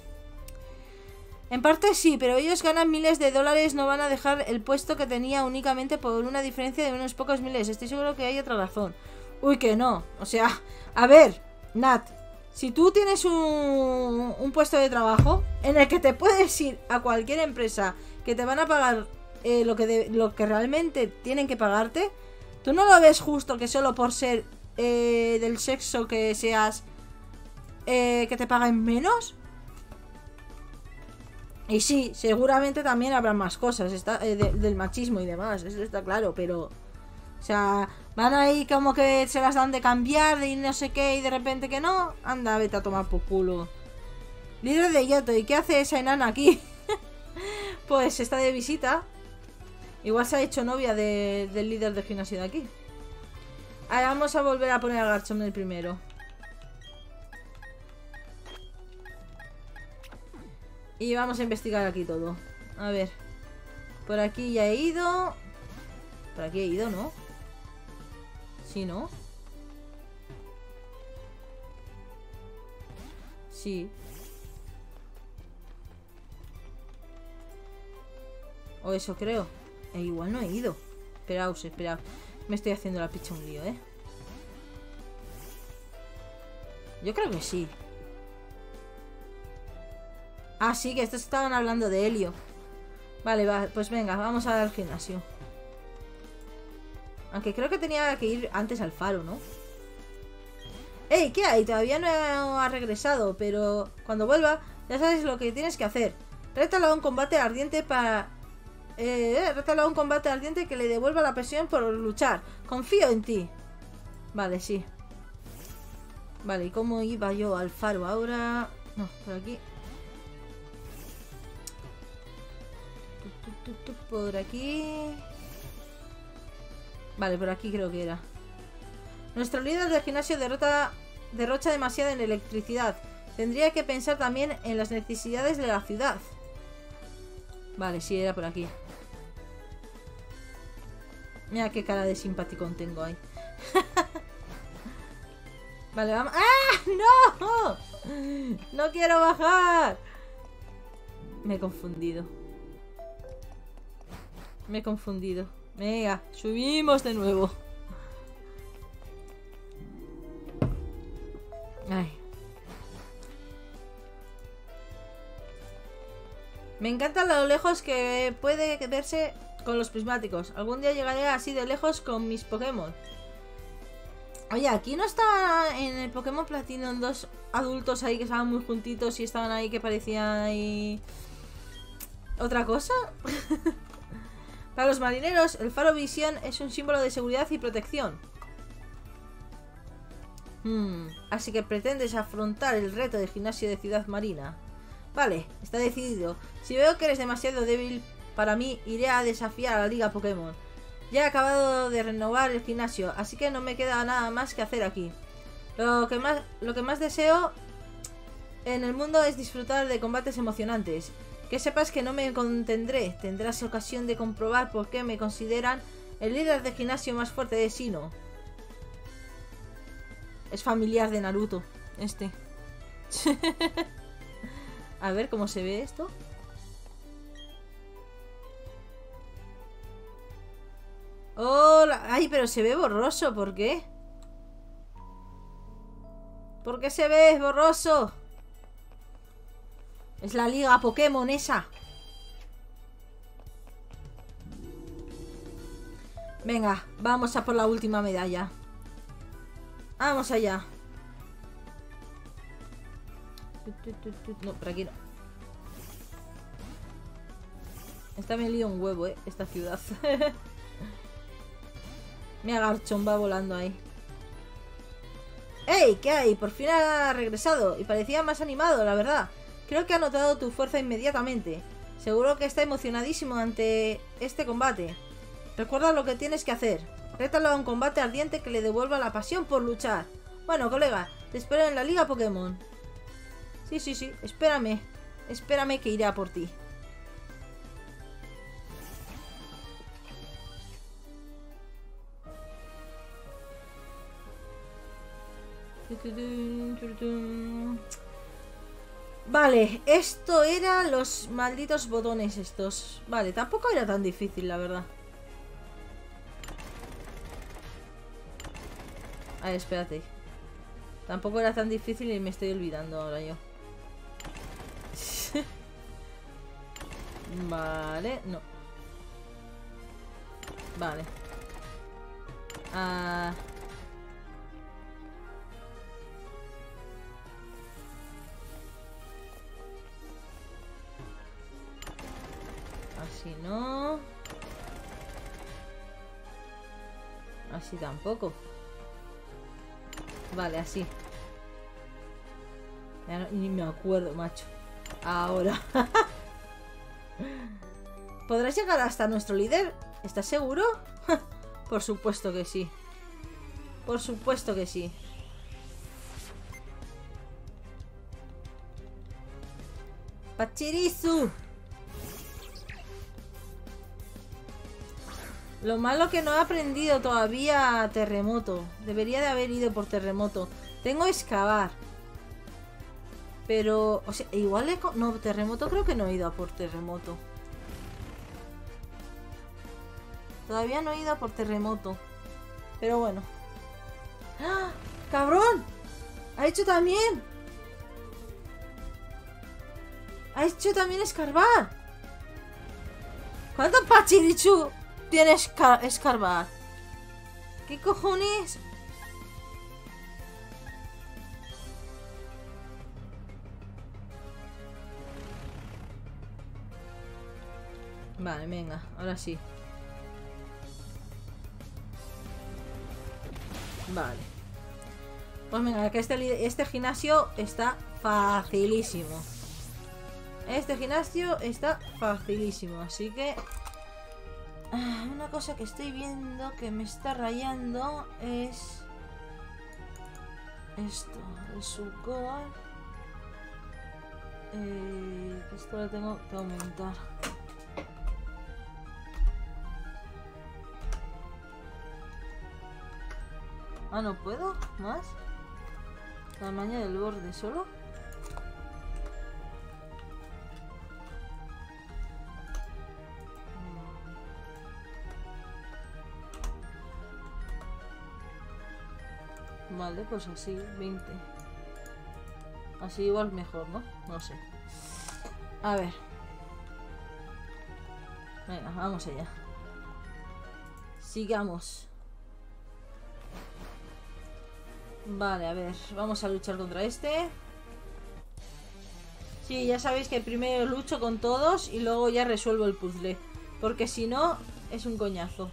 En parte sí, pero ellos ganan miles de dólares, no van a dejar el puesto que tenía únicamente por una diferencia de unos pocos miles. Estoy seguro que hay otra razón. Uy, que no. O sea, a ver, Nat, si tú tienes un, puesto de trabajo en el que te puedes ir a cualquier empresa que te van a pagar eh, lo, que lo que realmente tienen que pagarte, ¿tú no lo ves justo que solo por ser eh, del sexo que seas eh, que te paguen menos? Y sí, seguramente también habrá más cosas del machismo y demás, eso está claro, pero... O sea, van ahí como que se las dan de cambiar y no sé qué y de repente que no. Anda, vete a tomar por culo. Líder de Yoto, ¿y qué hace esa enana aquí? [laughs] pues está de visita. Igual se ha hecho novia del líder de gimnasio de aquí. Ahora vamos a volver a poner a Garchomp el primero. Y vamos a investigar aquí todo. A ver. Por aquí ya he ido. Por aquí he ido, ¿no? Sí, ¿no? Sí. O eso creo. E igual no he ido. Esperaos, esperaos. Me estoy haciendo la picha un lío, ¿eh? Yo creo que sí. Ah, sí, que estos estaban hablando de Helio. Vale, va, pues venga, vamos al gimnasio. Aunque creo que tenía que ir antes al faro, ¿no? ¡Ey! ¿Qué hay? Todavía no ha regresado, pero cuando vuelva ya sabes lo que tienes que hacer. Rétalo a un combate ardiente para... Eh, rétalo a un combate ardiente que le devuelva la presión por luchar. Confío en ti. Vale, sí. Vale, ¿y cómo iba yo al faro ahora? No, por aquí. Por aquí. Vale, por aquí creo que era. Nuestro líder del gimnasio derrota, derrocha demasiado en electricidad. Tendría que pensar también en las necesidades de la ciudad. Vale, sí, era por aquí. Mira qué cara de simpaticón tengo ahí. [laughs] vale, vamos. ¡Ah! ¡No! ¡No quiero bajar! Me he confundido. Me he confundido. Venga, subimos de nuevo. Ay. Me encanta lo lejos que puede verse con los prismáticos. Algún día llegaré así de lejos con mis Pokémon. Oye, aquí no estaban en el Pokémon Platinum dos adultos ahí que estaban muy juntitos y estaban ahí que parecían ahí... ¿Otra cosa? [laughs] Para los marineros, el faro visión es un símbolo de seguridad y protección. Hmm, así que pretendes afrontar el reto del gimnasio de Ciudad Marina. Vale, está decidido. Si veo que eres demasiado débil para mí, iré a desafiar a la Liga Pokémon. Ya he acabado de renovar el gimnasio, así que no me queda nada más que hacer aquí. Lo que más, lo que más deseo en el mundo es disfrutar de combates emocionantes. Que sepas que no me contendré. Tendrás ocasión de comprobar por qué me consideran el líder de gimnasio más fuerte de Sino. Es familiar de Naruto, este. [laughs] A ver cómo se ve esto. Hola. Ay, pero se ve borroso, ¿por qué? ¿Por qué se ve borroso? Es la liga Pokémon esa. Venga, vamos a por la última medalla. Vamos allá. No, por aquí no. Esta me lío un huevo, eh. Esta ciudad. [laughs] Me Garchomp va volando ahí. ¡Ey! ¿Qué hay? Por fin ha regresado y parecía más animado, la verdad. Creo que ha notado tu fuerza inmediatamente. Seguro que está emocionadísimo ante este combate. Recuerda lo que tienes que hacer. Rétalo a un combate ardiente que le devuelva la pasión por luchar. Bueno, colega, te espero en la Liga Pokémon. Sí, sí, sí, espérame. Espérame que iré a por ti. Vale, esto era los malditos botones estos. Vale, tampoco era tan difícil, la verdad. A espérate. Tampoco era tan difícil y me estoy olvidando ahora yo. [laughs] vale, no. Vale. Ah... Así no. Así tampoco. Vale, así. Ya no, ni me acuerdo, macho. Ahora. [laughs] ¿Podrás llegar hasta nuestro líder? ¿Estás seguro? [laughs] Por supuesto que sí. Por supuesto que sí. Pachirisu. Lo malo que no he aprendido todavía terremoto. Debería de haber ido por terremoto. Tengo excavar. Pero, o sea, igual he... No, terremoto creo que no he ido a por terremoto. Todavía no he ido a por terremoto. Pero bueno. ¡Ah! ¡Cabrón! ¡Ha hecho también! ¡Ha hecho también escarbar! ¿Cuántos pachirichu tiene escarbar? ¿Qué cojones? Vale, venga, ahora sí. Vale. Pues venga, que este, este gimnasio está facilísimo. Este gimnasio está facilísimo, así que... Ah, una cosa que estoy viendo que me está rayando es... Esto, el subcore. Eh, esto lo tengo que aumentar. Ah, ¿no puedo? ¿Más? Tamaño del borde solo. Vale, pues así, 20. Así igual mejor, ¿no? No sé. A ver. Venga, vamos allá. Sigamos. Vale, a ver, vamos a luchar contra este. Sí, ya sabéis que primero lucho con todos y luego ya resuelvo el puzzle. Porque si no, es un coñazo.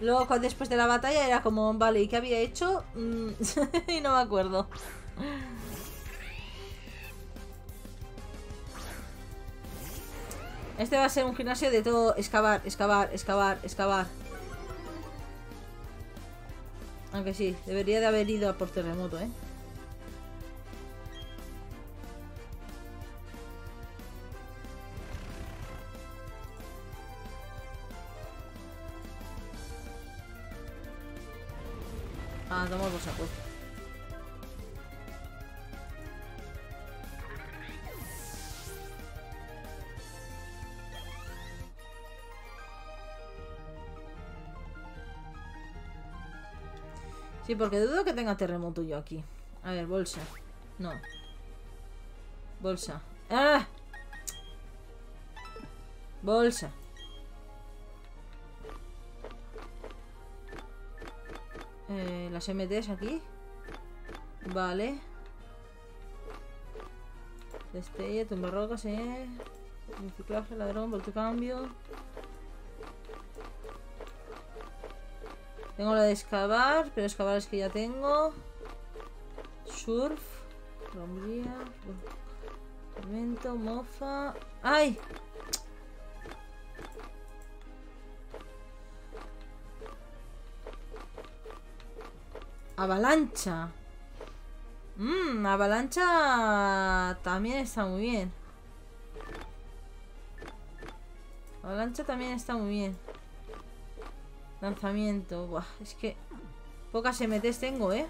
Luego, después de la batalla, era como, vale, ¿y qué había hecho? Mm, [laughs] y no me acuerdo. Este va a ser un gimnasio de todo excavar, excavar, excavar, excavar. Aunque sí, debería de haber ido a por terremoto, ¿eh? Ah, toma por. Sí, porque dudo que tenga terremoto yo aquí. A ver, bolsa. No. Bolsa. ¡Ah! Bolsa. Eh, las MTs aquí. Vale. Destella, tumbarrocas, eh. Reciclaje, ladrón, cambio. Tengo la de excavar, pero excavar es que ya tengo. Surf. Rombría. Tormento, mofa. ¡Ay! Avalancha. Mmm, avalancha también está muy bien. Avalancha también está muy bien. Lanzamiento. Buah, es que pocas MTs tengo, ¿eh?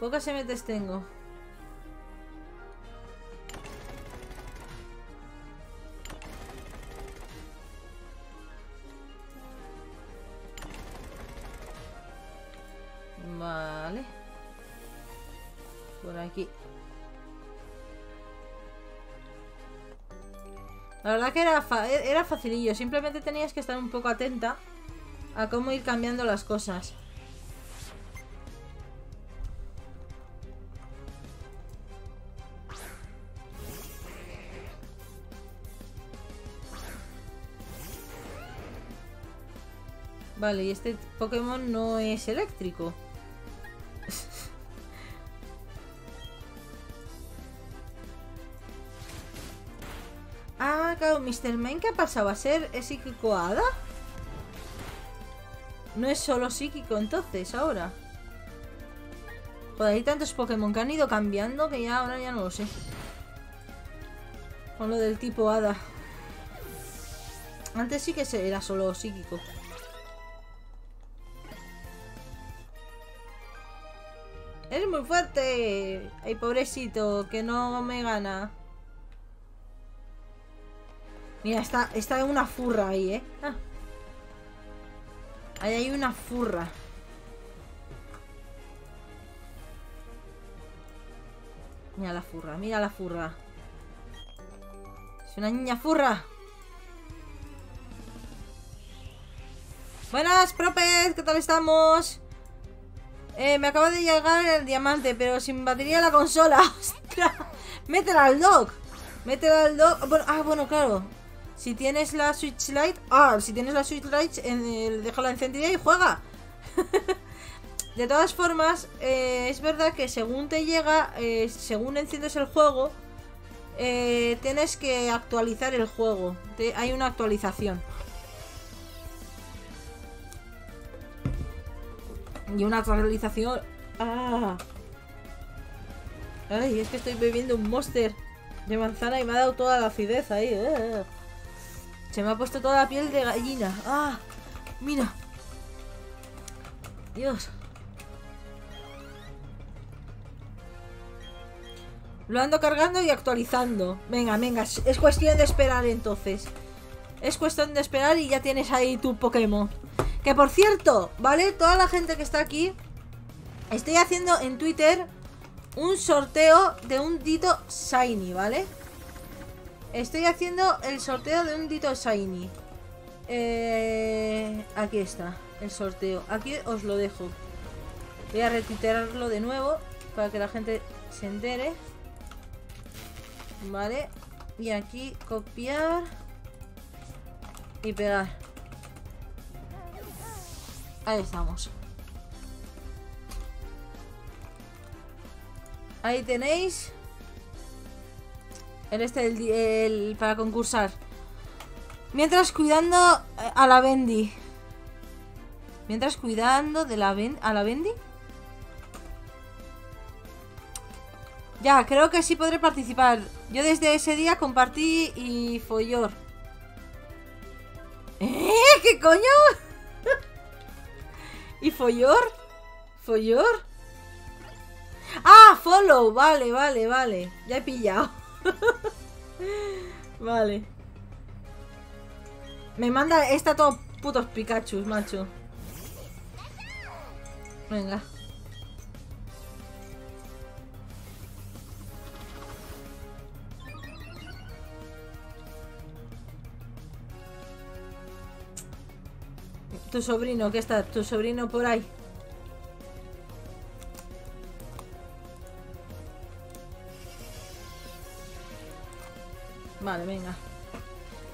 Pocas MTs tengo. Que era, fa- era facilillo. Simplemente tenías que estar un poco atenta a cómo ir cambiando las cosas. Vale, y este Pokémon no es eléctrico. Mr. Mime, ¿qué ha pasado? ¿A ser psíquico hada? No es solo psíquico entonces, ahora. Joder, hay tantos Pokémon que han ido cambiando que ya ahora ya no lo sé. Con lo del tipo hada. Antes sí que era solo psíquico. Es muy fuerte. Ay, pobrecito, que no me gana. Mira, está, está una furra ahí, ¿eh? Ah. Ahí hay una furra. Mira la furra, mira la furra. Es una niña furra. Buenas, propes, ¿qué tal estamos? Eh, me acaba de llegar el diamante, pero sin batería la consola. [laughs] ¡Ostras! Métela al dock. Métela al dock. Bueno, ah, bueno, claro. Si tienes la Switch Lite. Ah, si tienes la Switch Lite, en el- déjala encendida y juega. [laughs] de todas formas, eh, es verdad que según te llega, eh, según enciendes el juego, eh, tienes que actualizar el juego. Hay una actualización. Y una actualización. ¡Ah! Ay, es que estoy bebiendo un monster de manzana y me ha dado toda la acidez ahí. ¡eh! Se me ha puesto toda la piel de gallina. ¡Ah! Mira. Dios. Lo ando cargando y actualizando. Venga, venga, es es cuestión de esperar entonces. Es cuestión de esperar y ya tienes ahí tu Pokémon. Que por cierto, ¿vale? Toda la gente que está aquí, estoy haciendo en Twitter un sorteo de un Dito Shiny, ¿vale? Estoy haciendo el sorteo de un Dito Shiny. Eh, aquí está, el sorteo. Aquí os lo dejo. Voy a retuitearlo de nuevo para que la gente se entere. Vale. Y aquí copiar y pegar. Ahí estamos. Ahí tenéis este el, el- para concursar. Mientras cuidando eh, a la Bendy. Mientras cuidando de la Ben- a la Bendy. Ya, creo que sí podré participar. Yo desde ese día compartí y follor. ¿Eh? ¿Qué coño? [laughs] ¿Y follor? ¿Follor? Ah, follow. Vale, vale, vale. Ya he pillado. [laughs] vale. Me manda esta todo putos Pikachu, macho. Venga. Tu sobrino, ¿qué está? Tu sobrino por ahí. Vale, venga.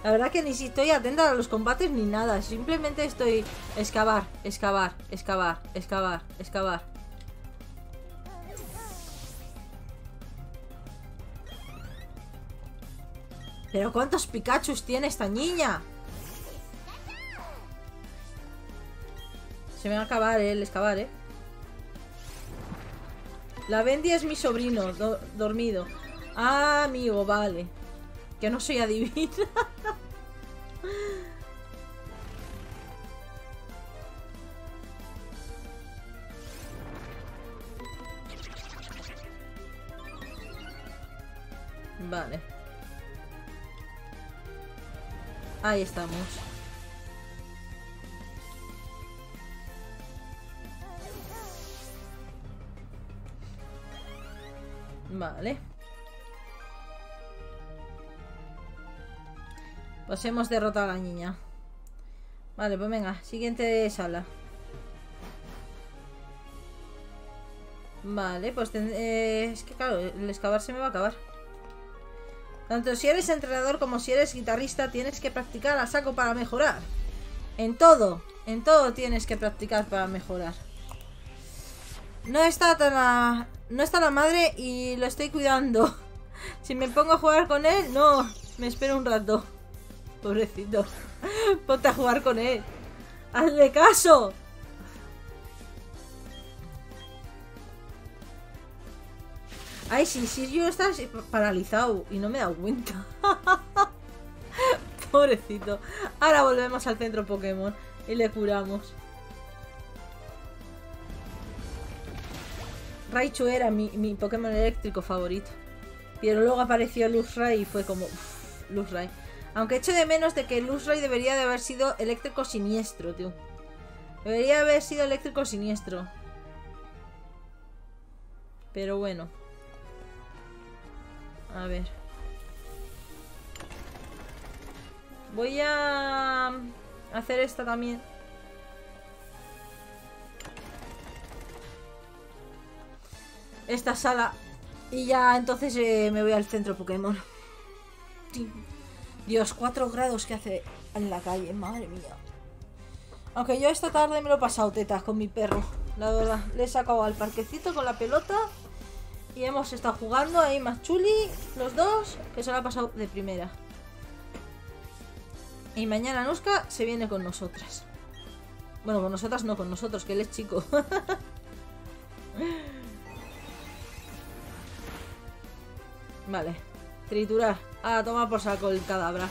La verdad que ni si estoy atenta a los combates ni nada. Simplemente estoy excavar, excavar, excavar, excavar, excavar. Pero ¿cuántos Pikachus tiene esta niña? Se me va a acabar el excavar, ¿eh? La Bendy es mi sobrino, do- dormido. Ah, amigo, vale. Que no soy adivina. Vale. Ahí estamos. Vale. Pues hemos derrotado a la niña. Vale, pues venga, siguiente sala. Vale, pues ten- eh, es que claro, el excavar se me va a acabar. Tanto si eres entrenador como si eres guitarrista, tienes que practicar a saco para mejorar. En todo, en todo tienes que practicar para mejorar. No está tan no está la madre y lo estoy cuidando. [laughs] Si me pongo a jugar con él, no, me espero un rato. Pobrecito. Ponte a jugar con él. Hazle caso. Ay, sí, sí, yo estaba paralizado y no me he dado cuenta. [laughs] Pobrecito. Ahora volvemos al centro Pokémon y le curamos. Raichu era mi, mi Pokémon eléctrico favorito. Pero luego apareció Luzray y fue como... Uff, Luzray. Aunque echo de menos de que Luzray debería de haber sido eléctrico siniestro, tío. Debería haber sido eléctrico siniestro. Pero bueno. A ver. Voy a hacer esta también. Esta sala. Y ya entonces eh, me voy al centro Pokémon. Dios, 4 grados que hace en la calle, madre mía. Aunque yo esta tarde me lo he pasado tetas con mi perro, la verdad. Le he sacado al parquecito con la pelota y hemos estado jugando ahí más chuli, los dos, que se lo ha pasado de primera. Y mañana Nuska se viene con nosotras. Bueno, con nosotras no, con nosotros, que él es chico. [laughs] vale. Triturar. A tomar por saco el cadáver.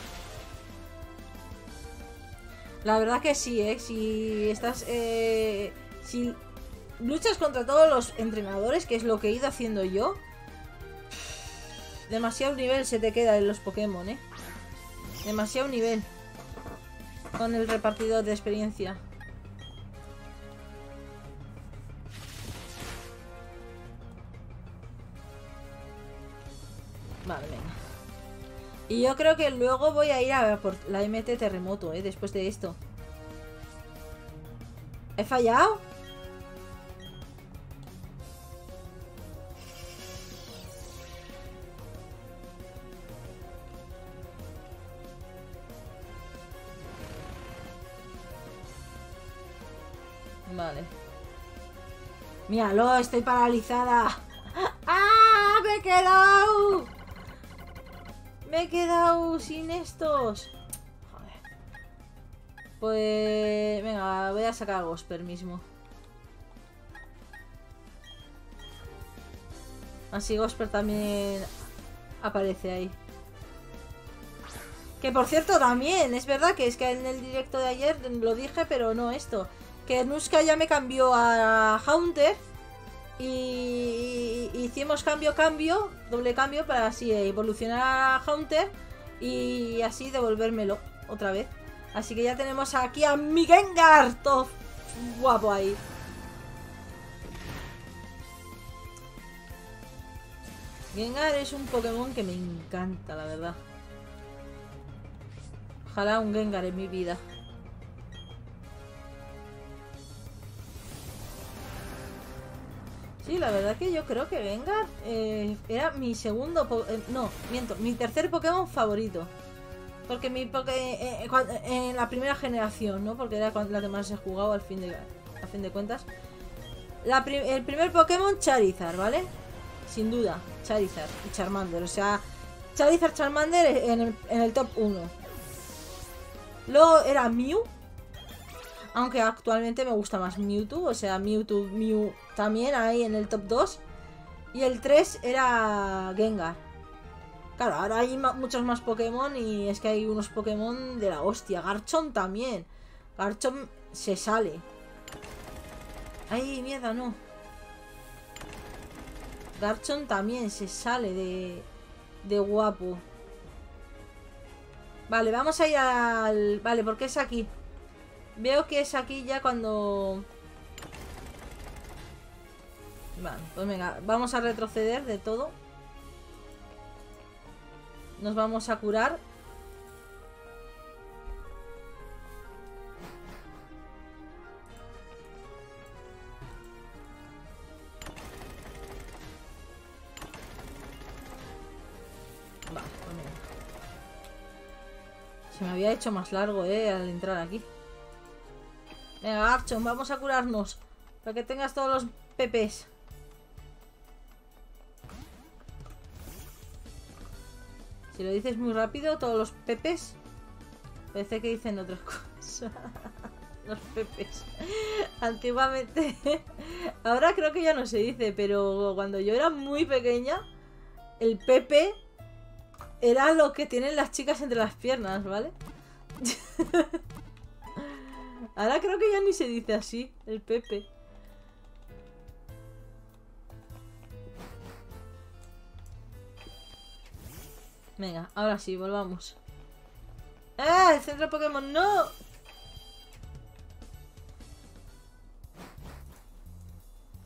La verdad que sí, ¿eh? Si estás... Eh, si luchas contra todos los entrenadores, que es lo que he ido haciendo yo, demasiado nivel se te queda en los Pokémon, ¿eh? Demasiado nivel. Con el repartidor de experiencia. Vale. Y yo creo que luego voy a ir a por la MT Terremoto, ¿eh? Después de esto. ¿He fallado? Vale. Míralo, estoy paralizada. [laughs] ¡Ah! ¡Me he quedado! Me he quedado sin estos. Joder. Pues... Venga, voy a sacar a Gosper mismo. Así Gosper también aparece ahí. Que por cierto también, es verdad que es que en el directo de ayer lo dije, pero no esto. Que Nuska ya me cambió a Haunter y hicimos cambio, cambio, doble cambio para así evolucionar a Haunter y así devolvérmelo otra vez. Así que ya tenemos aquí a mi Gengar, todo guapo ahí. Gengar es un Pokémon que me encanta, la verdad. Ojalá un Gengar en mi vida. Sí, la verdad que yo creo que Gengar eh, era mi segundo... po- eh, no, miento, mi tercer Pokémon favorito. Porque mi poke- eh, eh, en la primera generación, ¿no? Porque era la que más he jugado al fin de, a fin de cuentas. La pri- el primer Pokémon Charizard, ¿vale? Sin duda, Charizard y Charmander. O sea, Charizard Charmander en el, en el top 1. Luego era Mew. Aunque actualmente me gusta más Mewtwo. O sea, Mewtwo, Mew también ahí en el top 2. Y el 3 era Gengar. Claro, ahora hay muchos más Pokémon y es que hay unos Pokémon de la hostia. Garchomp también. Garchomp se sale. Ay, mierda, no. Garchomp también se sale de, de guapo. Vale, vamos a ir al... Vale, porque es aquí. Veo que es aquí ya cuando... Vale, pues venga, vamos a retroceder de todo. Nos vamos a curar. Vale, pues. Se me había hecho más largo, eh, al entrar aquí. Venga, Archon, vamos a curarnos. Para que tengas todos los pepes. Si lo dices muy rápido, todos los pepes. Parece que dicen otras [laughs] cosas. los pepes. Antiguamente. [laughs] Ahora creo que ya no se dice, pero cuando yo era muy pequeña, el pepe era lo que tienen las chicas entre las piernas, ¿vale? [laughs] Ahora creo que ya ni se dice así, el Pepe. Venga, ahora sí, volvamos. ¡Ah! ¡El centro Pokémon! ¡No!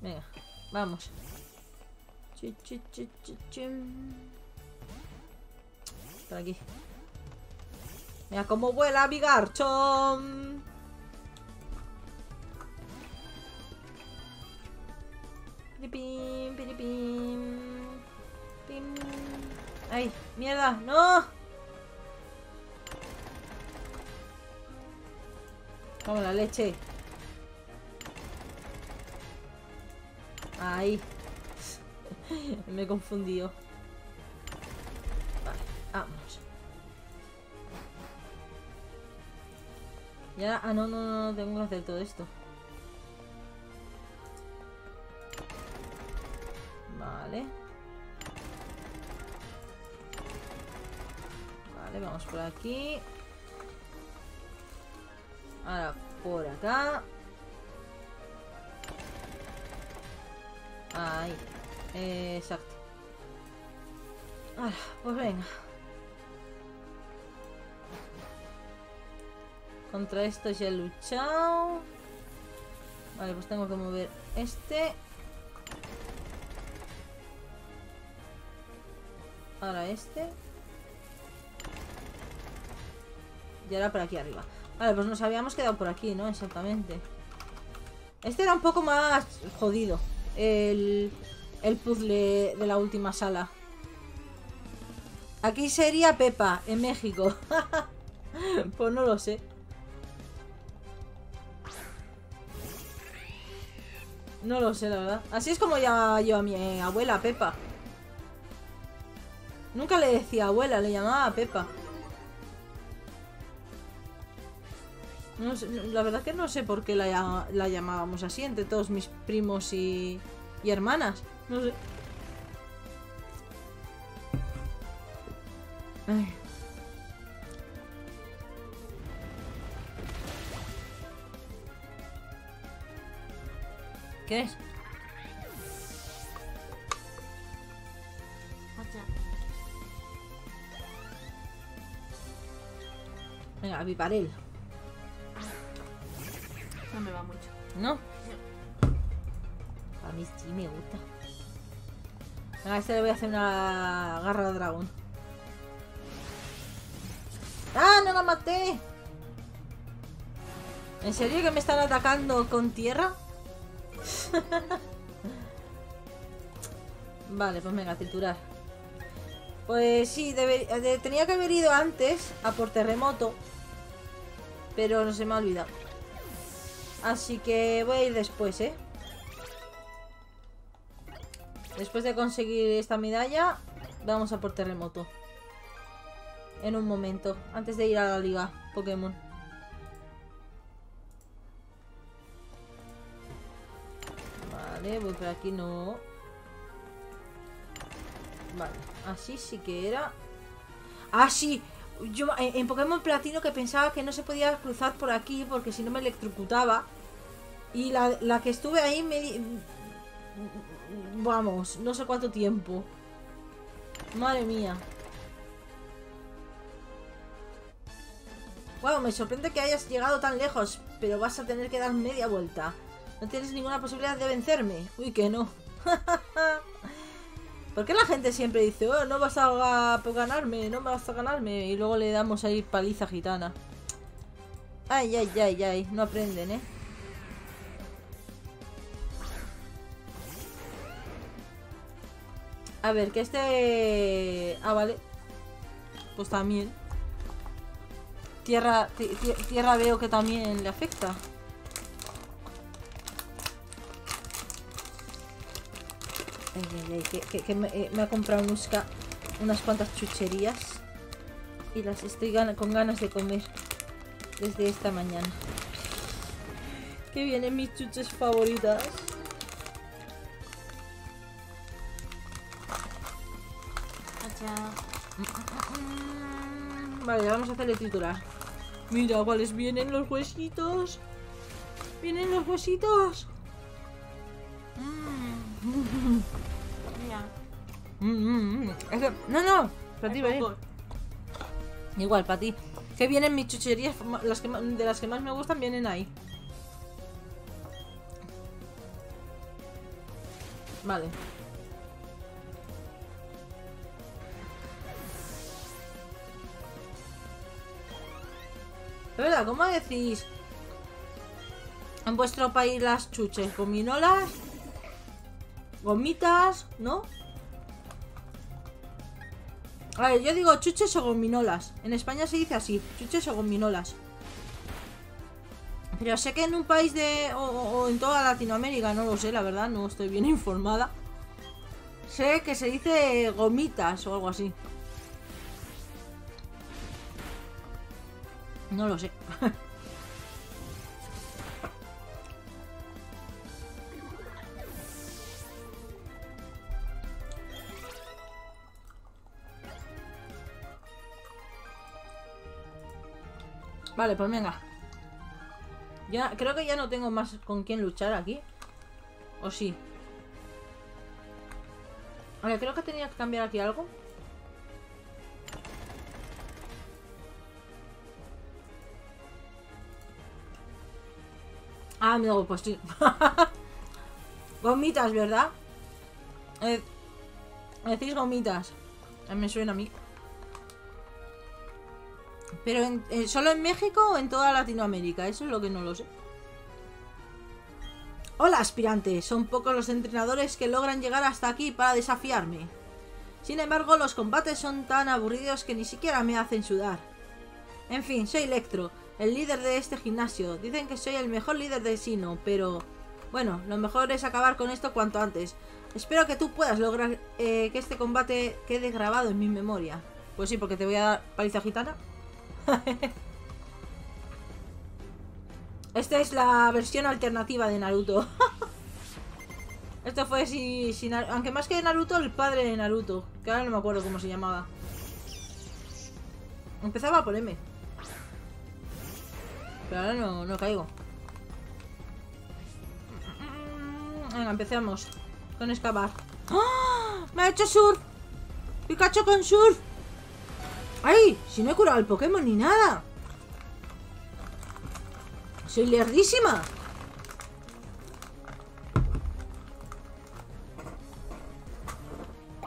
Venga, vamos. Por aquí. Mira cómo vuela mi. Piripim, piripim. Pim. Ay, mierda, no. Como la leche. Ahí. [laughs] Me he confundido. Vale, vámonos. Y ahora... Ah, no, no, no, tengo que hacer todo esto. Vale. Vamos por aquí. Ahora por acá. Ahí. Exacto. Ahora, pues venga. Contra esto ya he luchado. Vale, pues tengo que mover este. Ahora este. Y ahora por aquí arriba. Vale, pues nos habíamos quedado por aquí, ¿no? Exactamente. Este era un poco más jodido. El, el puzzle de la última sala. Aquí sería Pepa, en México. [laughs] pues no lo sé. No lo sé, la verdad. Así es como llamaba yo a mi abuela, Pepa. Nunca le decía abuela, le llamaba Pepa. No sé, la verdad que no sé por qué la, lla- la llamábamos así entre todos mis primos y, y hermanas. No sé. ¿Qué es? Venga, Viparel. No me va mucho. ¿No? A mí sí me gusta. Venga, a este le voy a hacer una garra de dragón. ¡Ah, no la maté! ¿En serio que me están atacando con tierra? [laughs] vale, pues venga, triturar. Pues sí, debe- de- tenía que haber ido antes a por terremoto. Pero no se me ha olvidado. Así que voy a ir después, ¿eh? Después de conseguir esta medalla, vamos a por terremoto. En un momento, antes de ir a la liga Pokémon. Vale, voy por aquí, no. Vale, así sí que era. Ah, sí. Yo en, Pokémon Platino que pensaba que no se podía cruzar por aquí porque si no me electrocutaba. Y la, la que estuve ahí me... Vamos, no sé cuánto tiempo. Madre mía. Wow, me sorprende que hayas llegado tan lejos, pero vas a tener que dar media vuelta. No tienes ninguna posibilidad de vencerme. Uy, que no. [laughs] ¿Por qué la gente siempre dice, oh, no vas a ga- ganarme, no vas a ganarme? Y luego le damos ahí paliza gitana. Ay, ay, ay, ay, no aprenden, ¿eh? A ver, que este... Ah, vale. Pues también. Tierra, ti- ti- tierra veo que también le afecta. Que, que- que me, eh, me ha comprado Nuska unas cuantas chucherías. Y las estoy gana- con ganas de comer desde esta mañana. Que vienen mis chuches favoritas. Mm, Vale, vamos a hacerle titular. Mira, cuáles vienen los huesitos. Vienen los huesitos. Mm, mm, mm. Es que- No, no. Para ti, para. Igual, para ti. Que vienen mis chucherías, las que, de las que más me gustan, vienen ahí. Vale. De verdad, ¿cómo decís en vuestro país las chuches? ¿Gominolas? ¿Gomitas? ¿No? A ver, yo digo chuches o gominolas. En España se dice así, chuches o gominolas. Pero sé que en un país de... O, o- en toda Latinoamérica, no lo sé, la verdad, no estoy bien [laughs] informada. Sé que se dice gomitas o algo así. No lo sé. Vale, pues venga. Ya, creo que ya no tengo más con quién luchar aquí. ¿O sí? A ver, creo que tenía que cambiar aquí algo. Ah, no, pues sí. [laughs] gomitas, ¿verdad? Eh, decís gomitas. Eh, Me suena a mí. Pero en- eh, solo en México o en toda Latinoamérica, eso es lo que no lo sé. Hola, aspirante. Son pocos los entrenadores que logran llegar hasta aquí para desafiarme. Sin embargo, los combates son tan aburridos que ni siquiera me hacen sudar. En fin, soy Electro, el líder de este gimnasio. Dicen que soy el mejor líder de Sino, pero Bueno, lo mejor es acabar con esto cuanto antes. Espero que tú puedas lograr eh, que este combate quede grabado en mi memoria. Pues sí, porque te voy a dar paliza gitana. [laughs] Esta es la versión alternativa de Naruto. [laughs] Esto fue si, si Aunque más que Naruto, el padre de Naruto. Que ahora no me acuerdo cómo se llamaba. Empezaba por M. Pero ahora no, no caigo. Venga, empecemos. Con excavar. ¡Ah! ¡Me ha hecho surf! ¡Pikachu con surf! ¡Ay! Si no he curado al Pokémon ni nada. Soy lerdísima.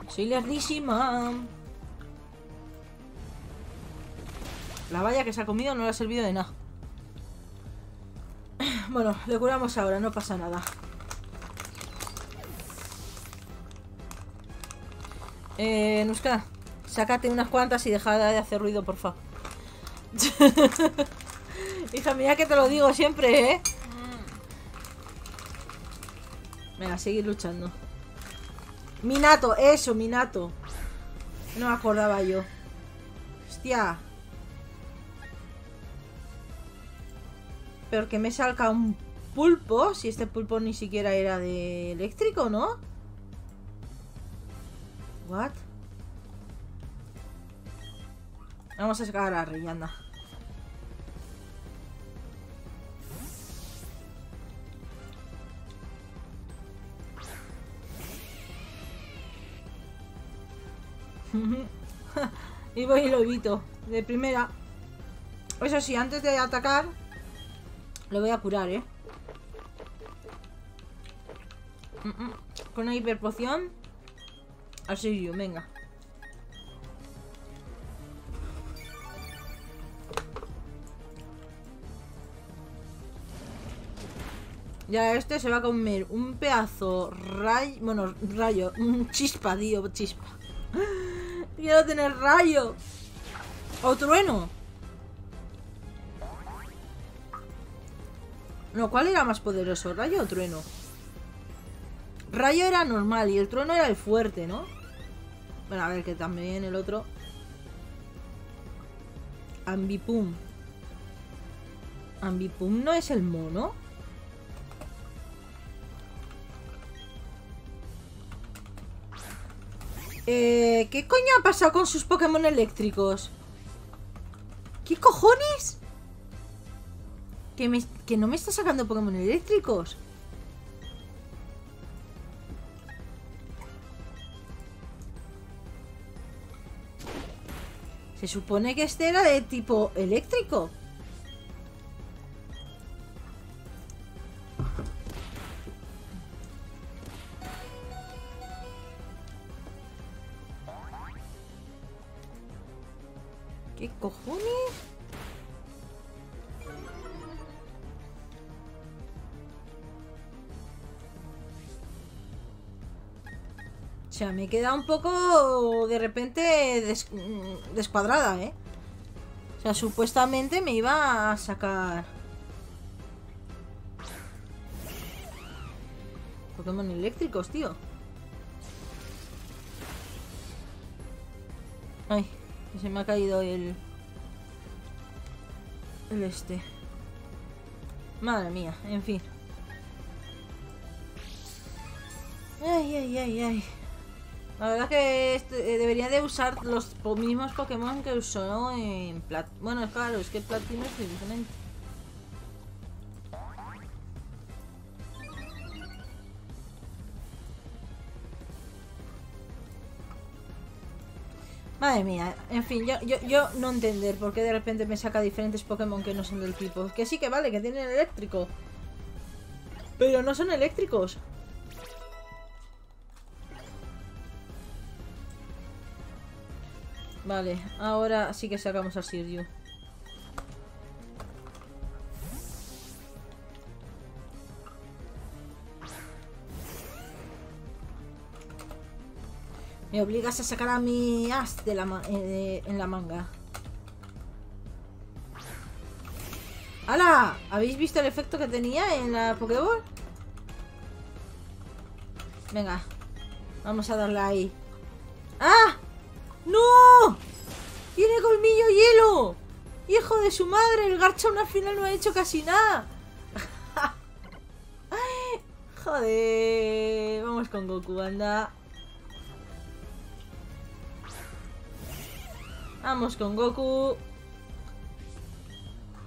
Soy lerdísima. La valla que se ha comido no le ha servido de nada. [clears throat] Bueno, le curamos ahora, no pasa nada. Eh, Nuska, sácate unas cuantas y deja de hacer ruido, por. [laughs] Hija mía, que te lo digo siempre, ¿eh? Venga, seguir luchando. Minato, eso, Minato. No me acordaba yo. Hostia. Pero que me salga un pulpo, si este pulpo ni siquiera era de eléctrico, ¿no? What? Vamos a sacar a Rey, anda. [laughs] y voy y lo evito. De primera. Eso sí, antes de atacar, lo voy a curar, ¿eh? Mm, mm. Con una hiperpoción. Así yo, venga. Ya este se va a comer un pedazo rayo, bueno, rayo, un chispa, tío, chispa. [laughs] Quiero tener rayo. O trueno. No, ¿cuál era más poderoso? ¿Rayo o trueno? Rayo era normal y el trueno era el fuerte, ¿no? Bueno, a ver, que también el otro. Ambipum. Ambipum no es el mono. Eh, ¿Qué coño ha pasado con sus Pokémon eléctricos? ¿Qué cojones? ¿Que, no me está sacando Pokémon eléctricos. Se supone que este era de tipo eléctrico. ¿Qué cojones? O sea, me he quedado un poco de repente mm, descuadrada, ¿eh? O sea, supuestamente me iba a sacar... Pokémon eléctricos, tío. Ay, se me ha caído el... El este. Madre mía, en fin. Ay, ay, ay, ay. La verdad que este- eh, debería de usar los mismos Pokémon que usó en Plat... Bueno, claro, es que Platino es diferente. Madre mía, en fin, yo, yo, yo no entender por qué de repente me saca diferentes Pokémon que no son del tipo. Que sí que vale, que tienen eléctrico. Pero no son eléctricos. Vale, ahora sí que sacamos a Sirju. Me obligas a sacar a mi as de la ma- eh, en la manga. ¡Hala! ¿Habéis visto el efecto que tenía en la Pokéball? Venga. Vamos a darle ahí. ¡Ah! ¡No! ¡Tiene colmillo hielo! ¡Hijo de su madre! El Garchomp al final no ha hecho casi nada. [laughs] Joder. Vamos con Goku, anda. Vamos con Goku.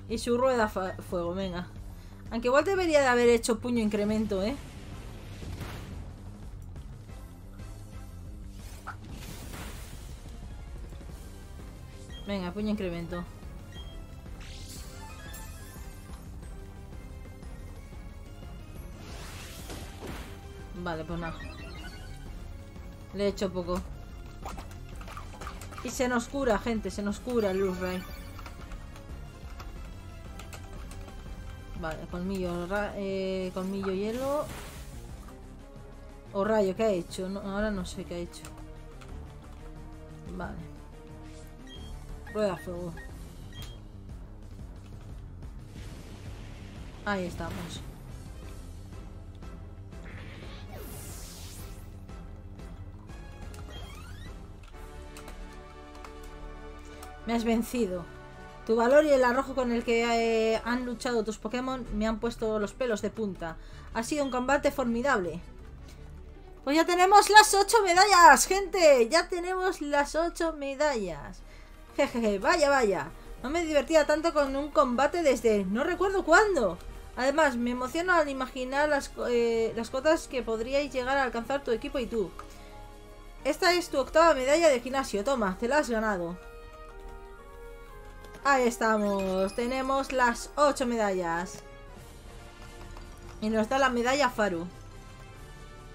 Y su rueda fuego, venga. Aunque igual debería de haber hecho puño incremento, ¿eh? Venga, puño incremento. Vale, pues nada. Le he hecho poco. Y se nos cura, gente, se nos cura el Luz Ray. Vale, colmillo, eh, colmillo hielo. O rayo, ¿qué ha hecho? ahora no sé qué ha hecho. Vale. Rueda fuego. Ahí estamos. Me has vencido. Tu valor y el arrojo con el que eh, han luchado tus Pokémon me han puesto los pelos de punta. Ha sido un combate formidable. Pues ya tenemos las ocho medallas, gente. Ya tenemos las ocho medallas. Jejeje, vaya, vaya. No me divertía tanto con un combate desde no recuerdo cuándo. Además, me emociono al imaginar las, eh, las cotas que podríais llegar a alcanzar tu equipo y tú. Esta es tu octava medalla de gimnasio. Toma, te la has ganado. Ahí estamos. Tenemos las 8 medallas. Y nos da la medalla Faro.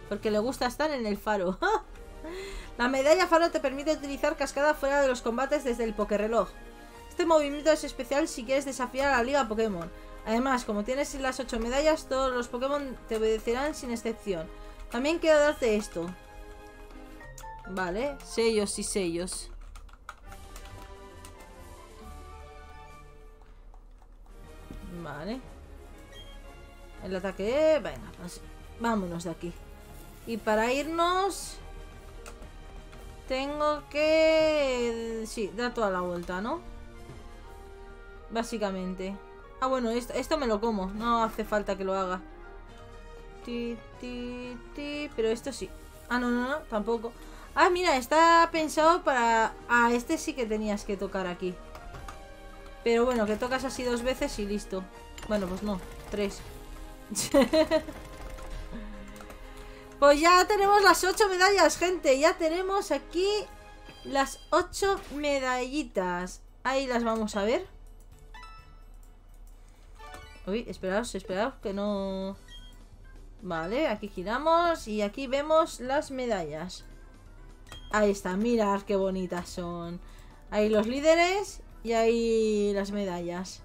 Porque le gusta estar en el faro. [laughs] la medalla Faro te permite utilizar cascada fuera de los combates desde el Pokéreloj. Este movimiento es especial si quieres desafiar a la Liga Pokémon. Además, como tienes las 8 medallas, todos los Pokémon te obedecerán sin excepción. También quiero darte esto. Vale, sellos y sellos. Vale. El ataque... Venga, vámonos de aquí. Y para irnos... Tengo que... Sí, dar toda la vuelta, ¿no? Básicamente. Ah, bueno, esto, me lo como. No hace falta que lo haga. Ti, ti, ti. Pero esto sí. Ah, no, no, no, tampoco. Ah, mira, está pensado para... Ah, este sí que tenías que tocar aquí. Pero bueno, que tocas así dos veces y listo. Bueno, pues no, tres. [laughs] pues ya tenemos las ocho medallas, gente. Ya tenemos aquí las ocho medallitas. Ahí las vamos a ver. Uy, esperaos, esperaos que no... Vale, aquí giramos y aquí vemos las medallas. Ahí está, mirad qué bonitas son. Ahí los líderes y ahí las medallas.